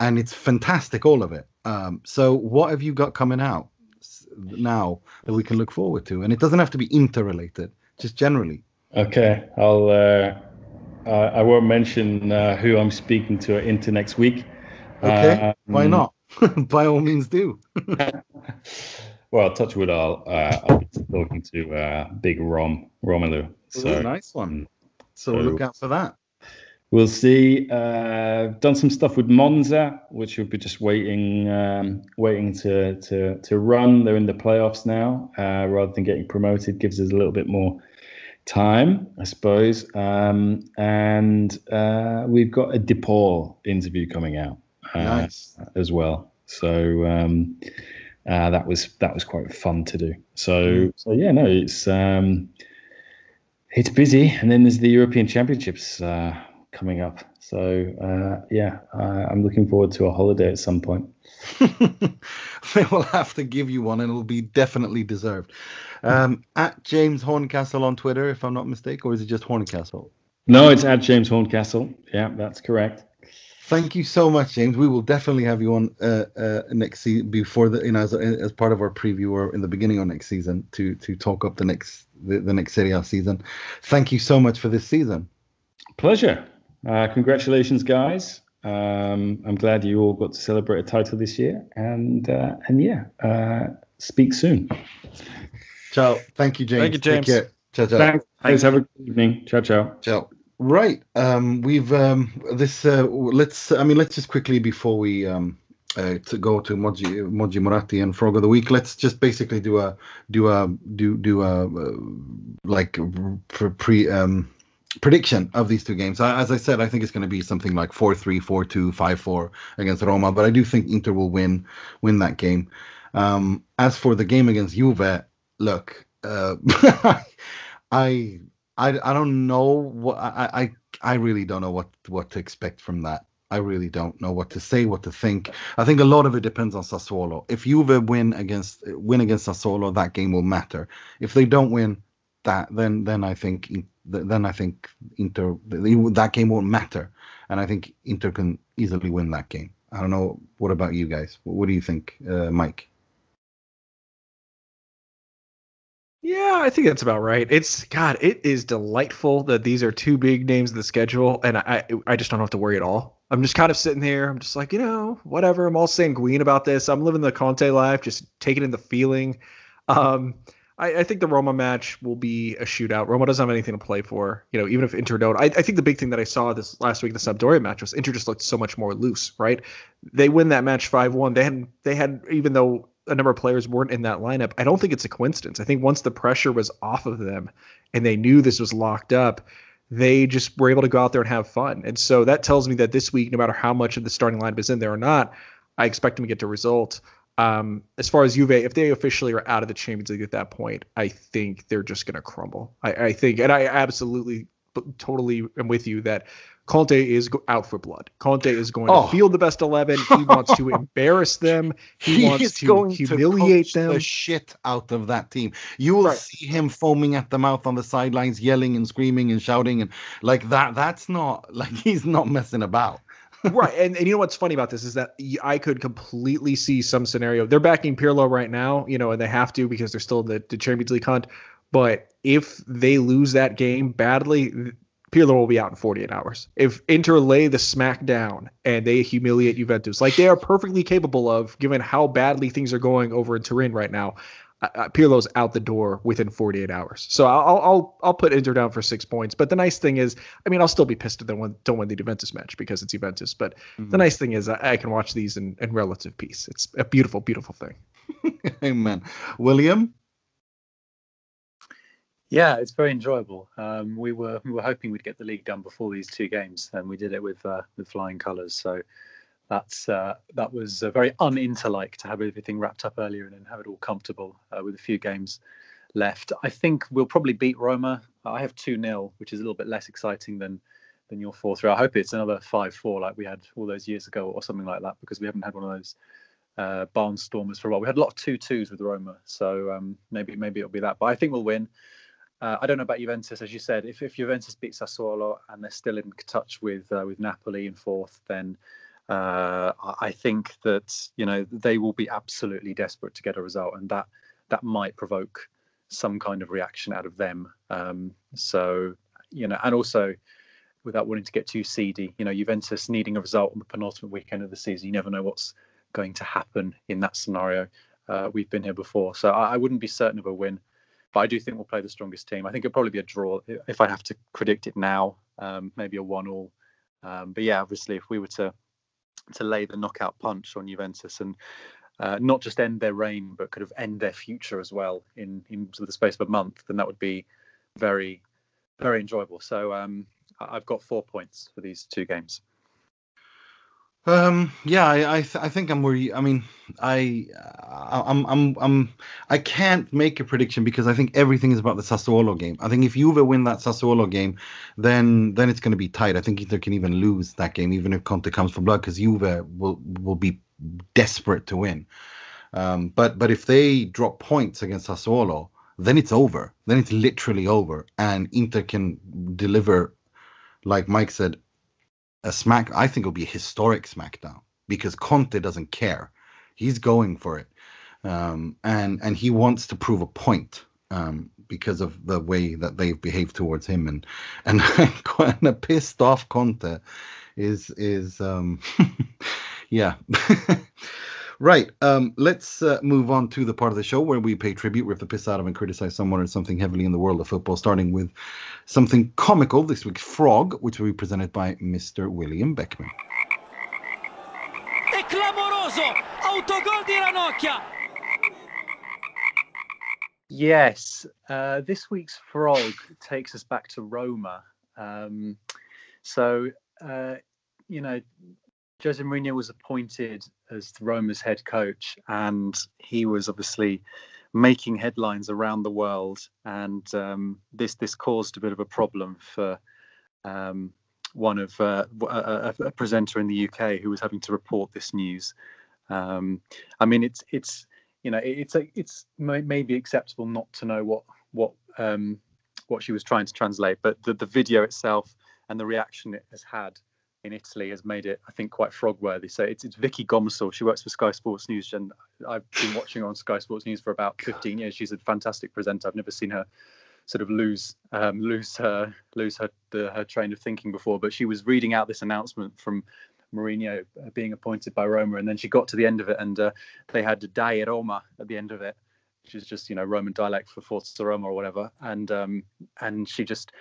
and it's fantastic, all of it. Um, so, what have you got coming out now that we can look forward to? And it doesn't have to be interrelated, just generally. Okay, I'll. Uh, I won't mention uh, who I'm speaking to into next week. Okay, um, why not? [laughs] By all means, do. [laughs] well, touch wood, I'll, uh, I'll be talking to uh, Big Rom Romelu. So Ooh, nice one. So, so, look out for that. We'll see. Uh, done some stuff with Monza, which we'll be just waiting, um, waiting to, to to run. They're in the playoffs now, uh, rather than getting promoted. Gives us a little bit more time, I suppose. Um, and uh, we've got a De Paul interview coming out uh, nice. as well. So um, uh, that was that was quite fun to do. So mm. so yeah, no, it's um, it's busy, and then there's the European Championships uh, coming up. So uh, yeah, I'm looking forward to a holiday at some point. [laughs] they will have to give you one, and it'll be definitely deserved. Um, at James Horncastle on Twitter, if I'm not mistaken, or is it just Horncastle? No, it's at James Horncastle. Yeah, that's correct. Thank you so much, James. We will definitely have you on uh, uh, next season before the you know as, as part of our preview or in the beginning of next season to to talk up the next the, the next Serie A season. Thank you so much for this season. Pleasure. Uh, congratulations, guys. Um, I'm glad you all got to celebrate a title this year, and uh, and yeah, uh, speak soon. Ciao. Thank you, James. Thank you, James. Take care. Ciao, ciao. Thanks. Thanks. Have a good evening. Ciao, ciao. Ciao. Right. Um, we've um, this. Uh, let's. I mean, let's just quickly before we um, uh, to go to Moggi Moggi Moratti and Frog of the Week. Let's just basically do a do a do do a uh, like pre um prediction of these two games. As I said, I think it's going to be something like 4-3, 4-2, 5-4 against Roma, but I do think Inter will win win that game. Um, as for the game against Juve, look, uh, [laughs] I, I I don't know what I, I I really don't know what what to expect from that. I really don't know what to say, what to think. I think a lot of it depends on Sassuolo. If Juve win against win against Sassuolo, that game will matter. If they don't win that, then then I think then I think Inter that game won't matter, and I think Inter can easily win that game. I don't know. What about you guys? What do you think, uh, Mike? Yeah, I think that's about right. It's God, it is delightful that these are two big names in the schedule, and I I just don't have to worry at all. I'm just kind of sitting here. I'm just like, you know, whatever. I'm all sanguine about this. I'm living the Conte life, just taking in the feeling. Um, I, I, think the Roma match will be a shootout. Roma doesn't have anything to play for. You know, even if Inter don't. I, I think the big thing that I saw this last week, the Sampdoria match, was Inter just looked so much more loose. Right? They win that match five one. They had they had even though a number of players weren't in that lineup. I don't think it's a coincidence. I think once the pressure was off of them and they knew this was locked up, they just were able to go out there and have fun. And so that tells me that this week, no matter how much of the starting lineup is in there or not, I expect them to get to result. Um, as far as Juve, if they officially are out of the Champions League at that point, I think they're just going to crumble. I, I think, and I absolutely, totally am with you that Conte is out for blood. Conte is going oh. to field the best eleven. He wants to [laughs] embarrass them. He, he wants to going humiliate to them. The shit out of that team. You will right. see him foaming at the mouth on the sidelines, yelling and screaming and shouting and like that. That's not [laughs] like he's not messing about. Right, and, and you know what's funny about this is that I could completely see some scenario. They're backing Pirlo right now, you know, and they have to because they're still the, the Champions League hunt. But if they lose that game badly, Pirlo will be out in 48 hours. If Inter lay the smack down and they humiliate Juventus, like they are perfectly capable of, given how badly things are going over in Turin right now, uh, Pirlo's out the door within 48 hours. So I'll I'll I'll put Inter down for six points. But the nice thing is, I mean, I'll still be pissed if they win, don't win the Juventus match because it's Juventus. But mm-hmm. the nice thing is, I, I, can watch these in, in relative peace. It's a beautiful, beautiful thing. [laughs] Amen. William. Yeah, it's very enjoyable. Um, we were we were hoping we'd get the league done before these two games, and we did it with uh, with flying colours. So that's uh, that was uh, very un-Inter-like to have everything wrapped up earlier and then have it all comfortable uh, with a few games left. I think we'll probably beat Roma. I have two 0 which is a little bit less exciting than than your four three. I hope it's another five four like we had all those years ago or something like that because we haven't had one of those uh, barnstormers for a while. We had a lot of two twos with Roma, so um, maybe maybe it'll be that. But I think we'll win. Uh, I don't know about Juventus, as you said. If, if Juventus beat Sassuolo and they're still in touch with uh, with Napoli in fourth, then uh, I think that you know they will be absolutely desperate to get a result, and that that might provoke some kind of reaction out of them. Um, so you know, and also without wanting to get too seedy, you know, Juventus needing a result on the penultimate weekend of the season, you never know what's going to happen in that scenario. Uh, we've been here before, so I, I wouldn't be certain of a win but I do think we'll play the strongest team. I think it'll probably be a draw if I have to predict it now, um, maybe a one-all. Um, but yeah, obviously, if we were to to lay the knockout punch on Juventus and uh, not just end their reign, but could have end their future as well in in the space of a month, then that would be very very enjoyable. So um, I've got four points for these two games. Um, yeah, I I, th- I, think I'm you, I mean, I I'm I'm I'm I can't make a prediction because I think everything is about the Sassuolo game. I think if Juve win that Sassuolo game, then then it's going to be tight. I think Inter can even lose that game, even if Conte comes for blood, because Juve will will be desperate to win. Um, but but if they drop points against Sassuolo, then it's over. Then it's literally over, and Inter can deliver, like Mike said, a smack. I think it'll be a historic SmackDown because Conte doesn't care. He's going for it, um, and and he wants to prove a point um, because of the way that they've behaved towards him, and and, [laughs] and a pissed off Conte is is um, [laughs] yeah. [laughs] Right. Um, let's uh, move on to the part of the show where we pay tribute. We have to piss out of and criticize someone or something heavily in the world of football, starting with something comical. This week's Frog, which will be presented by Mr. William Beckman. È clamoroso! Autogol di Ranocchia! Yes, uh, this week's Frog takes us back to Roma. Um, so, uh, you know, Jose Mourinho was appointed as Roma's head coach, and he was obviously making headlines around the world. And um, this this caused a bit of a problem for um, one of uh, a, a, presenter in the UK who was having to report this news. Um, I mean, it's it's you know it's a, it's maybe acceptable not to know what what um, what she was trying to translate, but the, the video itself and the reaction it has had in Italy has made it, I think, quite frog worthy. So it's, it's Vicky Gomersall. She works for Sky Sports News, and I've been watching her on Sky Sports News for about 15 years. She's a fantastic presenter. I've never seen her sort of lose um, lose her lose her the, her train of thinking before. But she was reading out this announcement from Mourinho uh, being appointed by Roma, and then she got to the end of it, and uh, they had Dai Roma at the end of it, which is just you know Roman dialect for Forza Roma or whatever, and um, and she just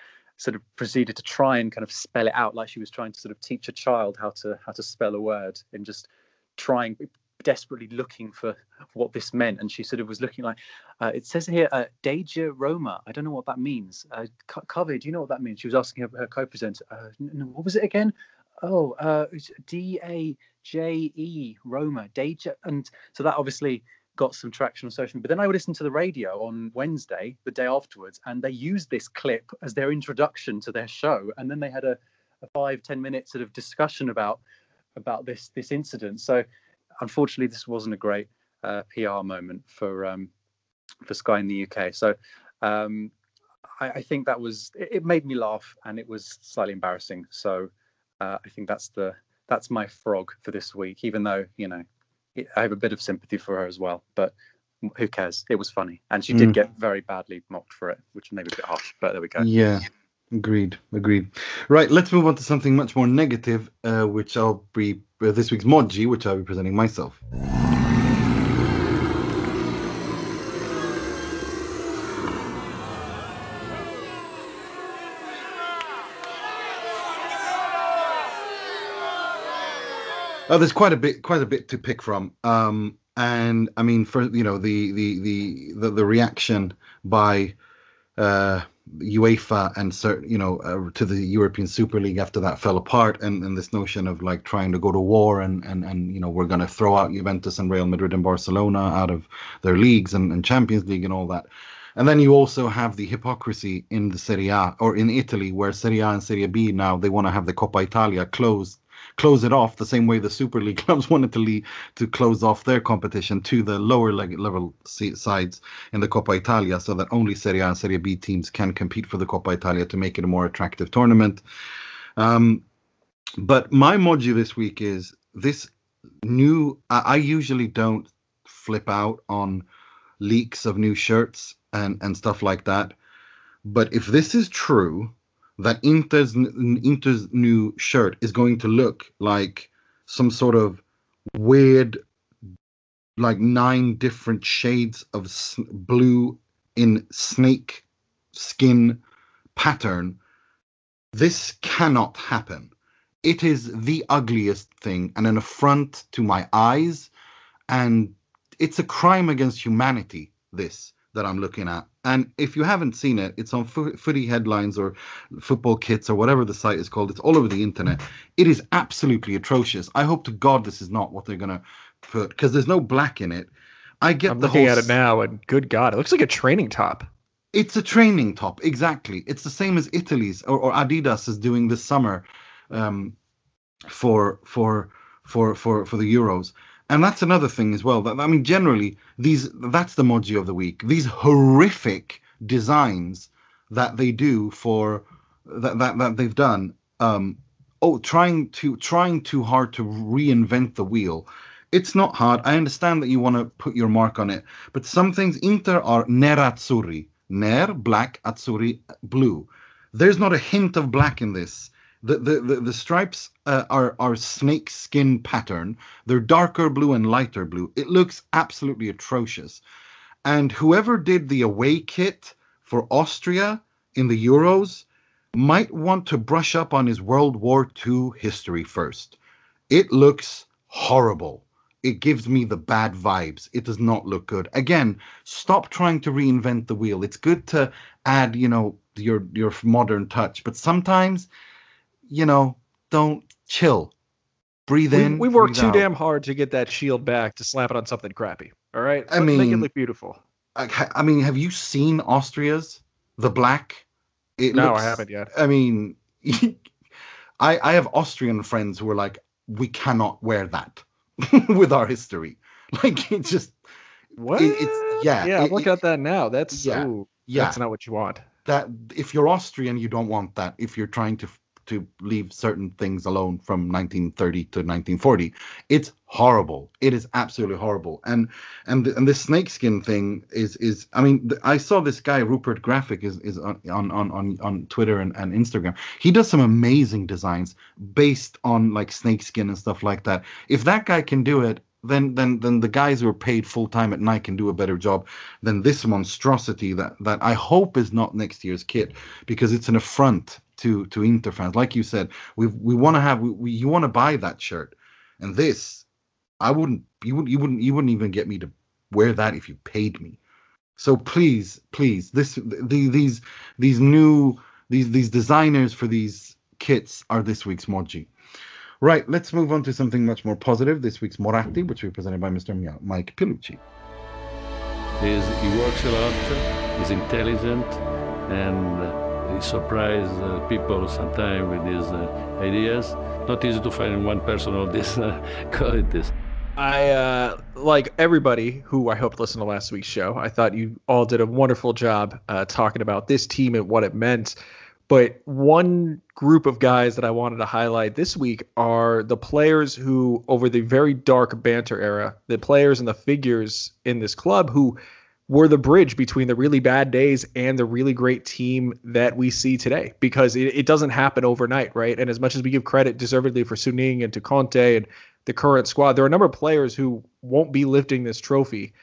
sort of proceeded to try and kind of spell it out like she was trying to sort of teach a child how to how to spell a word and just trying desperately looking for what this meant. And she sort of was looking like uh, it says here uh, Deja Roma I don't know what that means. Uh, do you know what that means? She was asking her, her co-presenter uh, what was it again? Oh uh, D A J E Roma Deja and so that obviously got some traction on social media. But then I would listen to the radio on Wednesday, the day afterwards, and they used this clip as their introduction to their show. And then they had a, five, ten minute sort of discussion about about this this incident. So unfortunately, this wasn't a great uh, PR moment for um, for Sky in the UK. So um, I, I, think that was it, it, made me laugh and it was slightly embarrassing. So uh, I think that's the that's my frog for this week. Even though you know I have a bit of sympathy for her as well, but who cares? It was funny, and she did mm. get very badly mocked for it, which may be a bit harsh, but there we go. Yeah, agreed, agreed. Right, let's move on to something much more negative, uh, which I'll be uh, this week's Moggi, which I'll be presenting myself. Oh, there's quite a bit, quite a bit to pick from. Um, and I mean, for you know, the the the the, the reaction by uh, UEFA and certain, you know, uh, to the European Super League after that fell apart, and, and this notion of like trying to go to war and and and you know we're going to throw out Juventus and Real Madrid and Barcelona out of their leagues and, and Champions League and all that. And then you also have the hypocrisy in the Serie A or in Italy, where Serie A and Serie B now they want to have the Coppa Italia closed close it off the same way the Super League [laughs] clubs wanted to lead, to close off their competition to the lower level sides in the Coppa Italia, so that only Serie A and Serie B teams can compete for the Coppa Italia to make it a more attractive tournament. Um, but my Moggi this week is this new. I, I usually don't flip out on leaks of new shirts and and stuff like that. But if this is true, that Inter's Inter's new shirt is going to look like some sort of weird, like nine different shades of blue in snake skin pattern. This cannot happen. It is the ugliest thing and an affront to my eyes, and it's a crime against humanity. This that I'm looking at. And if you haven't seen it, it's on fo- footy headlines or football kits or whatever the site is called. It's all over the internet. It is absolutely atrocious. I hope to God this is not what they're going to put because there's no black in it. I get I'm the looking whole... at it now, and good God, it looks like a training top. It's a training top, exactly. It's the same as Italy's or, or Adidas is doing this summer um, for for for for for the Euros and that's another thing as well. That I mean, generally, these that's the Moggi of the week. These horrific designs that they do for that that, that they've done. Um, oh, trying to trying too hard to reinvent the wheel. It's not hard. I understand that you want to put your mark on it, but some things Inter are nerazzurri, ner black, azzurri blue. There's not a hint of black in this. The the the, stripes uh, are are snake skin pattern. They're darker blue and lighter blue. It looks absolutely atrocious. And whoever did the away kit for Austria in the Euros might want to brush up on his World War II history first. It looks horrible. It gives me the bad vibes. It does not look good. Again, stop trying to reinvent the wheel. It's good to add, you know, your your modern touch, but sometimes you know, don't chill. Breathe we, in. We worked too out. damn hard to get that shield back to slap it on something crappy. All right. I mean, make it look beautiful. I, I, mean, have you seen Austria's the black? It no, looks, I haven't yet. I mean, [laughs] I I have Austrian friends who are like, we cannot wear that [laughs] with our history. [laughs] Like it just what? It, it's yeah. Yeah, it, look at that now. That's yeah, ooh, yeah. That's not what you want. That if you're Austrian, you don't want that. If you're trying to to leave certain things alone from 1930 to 1940. It's horrible. It is absolutely horrible. And and the, and this snakeskin thing is is I mean I saw this guy Rupert Graphic is is on on on on Twitter and, and Instagram. He does some amazing designs based on like snakeskin and stuff like that. If that guy can do it, then then then the guys who are paid full time at Nike can do a better job than this monstrosity that that I hope is not next year's kit because it's an affront to to Inter fans. Like you said, we we want to have we, we you want to buy that shirt, and this I wouldn't you wouldn't you wouldn't you wouldn't even get me to wear that if you paid me. So please please this the, these these new these these designers for these kits are this week's Moggi. Right, let's move on to something much more positive. This week's Moratti, which be presented by Mr. Mike Piellucci. He's, he works a lot, he's intelligent, and uh, he surprises uh, people sometimes with his uh, ideas. Not easy to find one person of these uh, [laughs] qualities. I uh, like everybody who I hope listened to last week's show. I thought you all did a wonderful job uh, talking about this team and what it meant. But one group of guys that I wanted to highlight this week are the players who, over the very dark banter era, the players and the figures in this club who were the bridge between the really bad days and the really great team that we see today because it, it doesn't happen overnight, right? And as much as we give credit deservedly for Suning and to Conte and the current squad, there are a number of players who won't be lifting this trophy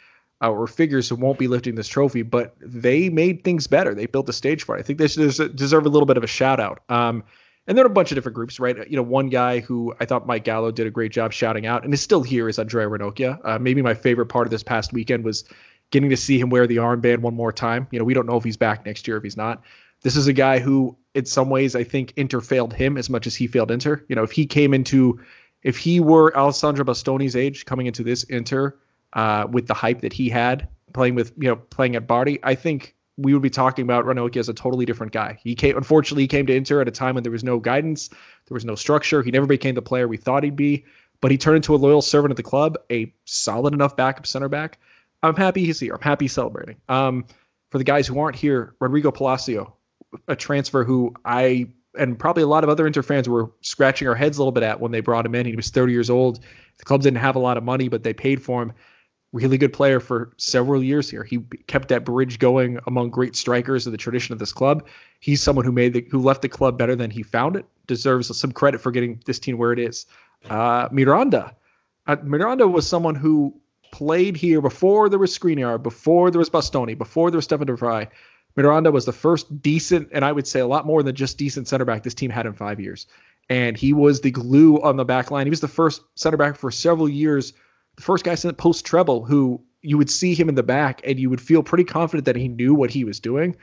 uh, or figures who won't be lifting this trophy, but they made things better. They built the stage for it. I think they deserve a little bit of a shout out. Um, and there are a bunch of different groups, right? You know, one guy who I thought Mike Gallo did a great job shouting out and is still here is Andrea Ranocchia. Uh, maybe my favorite part of this past weekend was getting to see him wear the armband one more time. You know, we don't know if he's back next year, if he's not. This is a guy who, in some ways, I think Inter failed him as much as he failed Inter. You know, if he came into, if he were Alessandro Bastoni's age coming into this Inter uh, with the hype that he had playing with, you know, playing at Bari, I think we would be talking about Ranocchia as a totally different guy. He came, unfortunately, he came to Inter at a time when there was no guidance, there was no structure. He never became the player we thought he'd be, but he turned into a loyal servant of the club, a solid enough backup center back. I'm happy he's here. I'm happy celebrating. Um, for the guys who aren't here, Rodrigo Palacio, a transfer who I and probably a lot of other Inter fans were scratching our heads a little bit at when they brought him in. He was 30 years old. The club didn't have a lot of money, but they paid for him really good player for several years here. He kept that bridge going among great strikers of the tradition of this club. He's someone who made the, who left the club better than he found it. Deserves some credit for getting this team where it is. Uh, Miranda, uh, Miranda was someone who played here before there was Skriniar, before there was Bastoni, before there was Stefan Miranda was the first decent, and I would say a lot more than just decent center back this team had in five years. And he was the glue on the back line. He was the first center back for several years the first guy sent post treble who you would see him in the back and you would feel pretty confident that he knew what he was doing.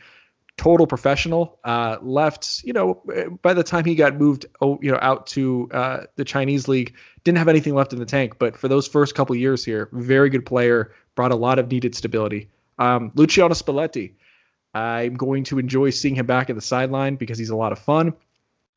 Total professional. Uh, left, you know, by the time he got moved, oh, you know, out to uh, the Chinese league, didn't have anything left in the tank. But for those first couple years here, very good player, brought a lot of needed stability. Um, Luciano Spalletti. I'm going to enjoy seeing him back at the sideline because he's a lot of fun.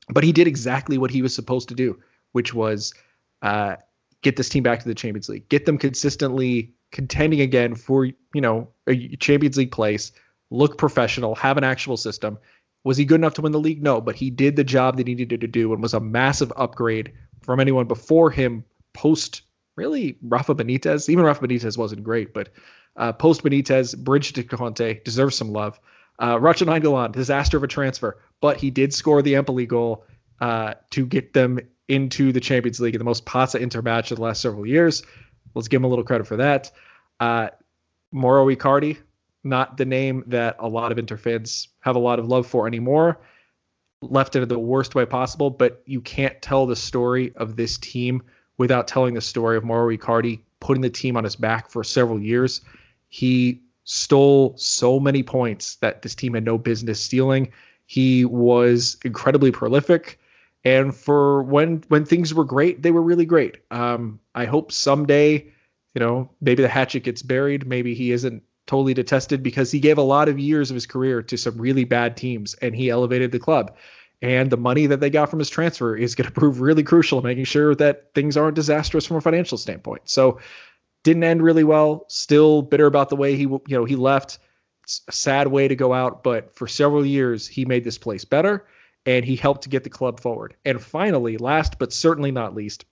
But he did exactly what he was supposed to do, which was uh, get this team back to the Champions League, get them consistently contending again for you know a Champions League place, look professional, have an actual system. Was he good enough to win the league? No, but he did the job that he needed to do and was a massive upgrade from anyone before him. Post really Rafa Benitez, even Rafa Benitez wasn't great, but uh, post Benitez, bridge to Conte deserves some love. Uh, Radja Nainggolan, disaster of a transfer, but he did score the Empoli goal uh, to get them into the Champions League in the most Pazza Inter match of the last several years. Let's give him a little credit for that. Uh, Mauro Icardi, not the name that a lot of Inter fans have a lot of love for anymore. Left in the worst way possible, but you can't tell the story of this team without telling the story of Mauro Icardi putting the team on his back for several years. He stole so many points that this team had no business stealing. He was incredibly prolific. And for when when things were great, they were really great. Um, I hope someday, you know, maybe the hatchet gets buried. Maybe he isn't totally detested because he gave a lot of years of his career to some really bad teams and he elevated the club. And the money that they got from his transfer is going [laughs] to prove really crucial in making sure that things aren't disastrous from a financial standpoint. So, didn't end really well. Still bitter about the way he, you know, he left. It's a sad way to go out, but for several years he made this place better and he helped to get the club forward. And finally, last but certainly not least,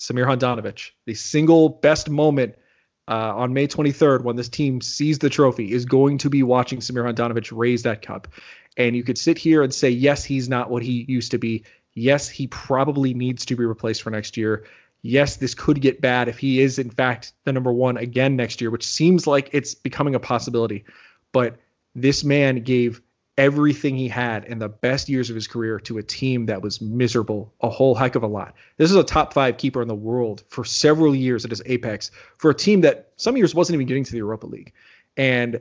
Samir Handanovic, the single best moment uh, on May 23rd when this team sees the trophy is going to be watching Samir Handanovic raise that cup. And you could sit here and say, yes, he's not what he used to be. Yes, he probably needs to be replaced for next year. Yes, this could get bad if he is, in fact, the number one again next year, which seems like it's becoming a possibility. But this man gave everything he had in the best years of his career to a team that was miserable a whole heck of a lot. This is a top five keeper in the world for several years at his apex for a team that some years wasn't even getting to the Europa League. And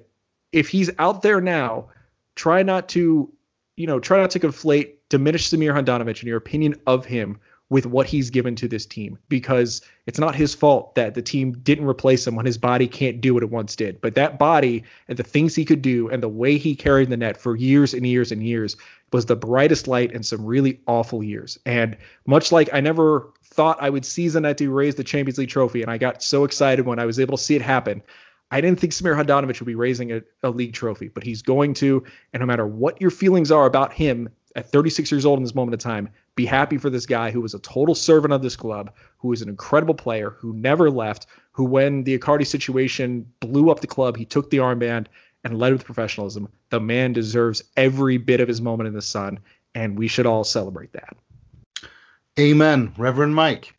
if he's out there now, try not to, you know, try not to conflate, diminish Samir Handanovic in your opinion of him with what he's given to this team because it's not his fault that the team didn't replace him when his body can't do what it once did. But that body and the things he could do and the way he carried the net for years and years and years was the brightest light in some really awful years. And much like I never thought I would see Zanetti raise the Champions League trophy, and I got so excited when I was able to see it happen. I didn't think Samir Handanovic would be raising a, a league trophy, but he's going to. And no matter what your feelings are about him at 36 years old in this moment of time, be happy for this guy who was a total servant of this club, who was an incredible player, who never left, who, when the Icardi situation blew up the club, he took the armband and led with professionalism. The man deserves every bit of his moment in the sun, and we should all celebrate that. Amen, Reverend Mike.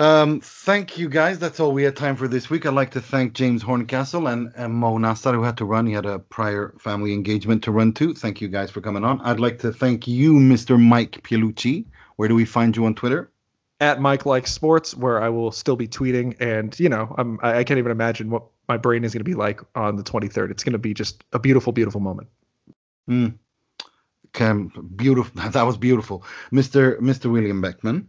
Um, thank you guys. That's all we had time for this week. I'd like to thank James Horncastle and, and Mo Nassar, who had to run. He had a prior family engagement to run to. Thank you guys for coming on. I'd like to thank you, Mr. Mike Piellucci. Where do we find you on Twitter? At Mike Likes Sports, where I will still be tweeting. And, you know, I'm, I can't even imagine what my brain is going to be like on the 23rd. It's going to be just a beautiful, beautiful moment. Mm. Okay, beautiful. [laughs] That was beautiful. Mr. Mr. William Beckman.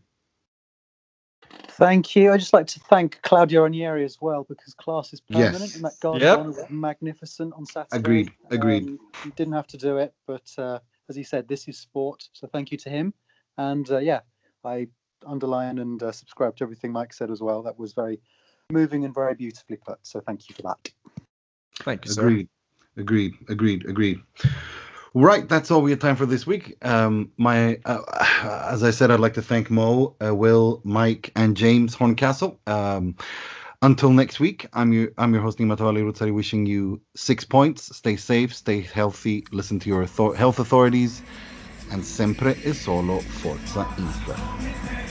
Thank you. I'd just like to thank Claudio Ranieri as well because class is permanent Yes. and that guard Yep. was magnificent on Saturday. Agreed, agreed. Um, he didn't have to do it, but uh, as he said, this is sport. So thank you to him. And uh, yeah, I underline and uh, subscribe to everything Mike said as well. That was very moving and very beautifully put. So thank you for that. Thank you, sir. Agreed. Agreed. Agreed. Agreed. Right, that's all we have time for this week. Um, my, uh, [sighs] as I said, I'd like to thank Mo, uh, Will, Mike, and James Horncastle. Um, until next week, I'm your I'm your host Nima Tavallaey Roodsari, wishing you six points. Stay safe, stay healthy, listen to your health authorities, and sempre e solo forza Inter.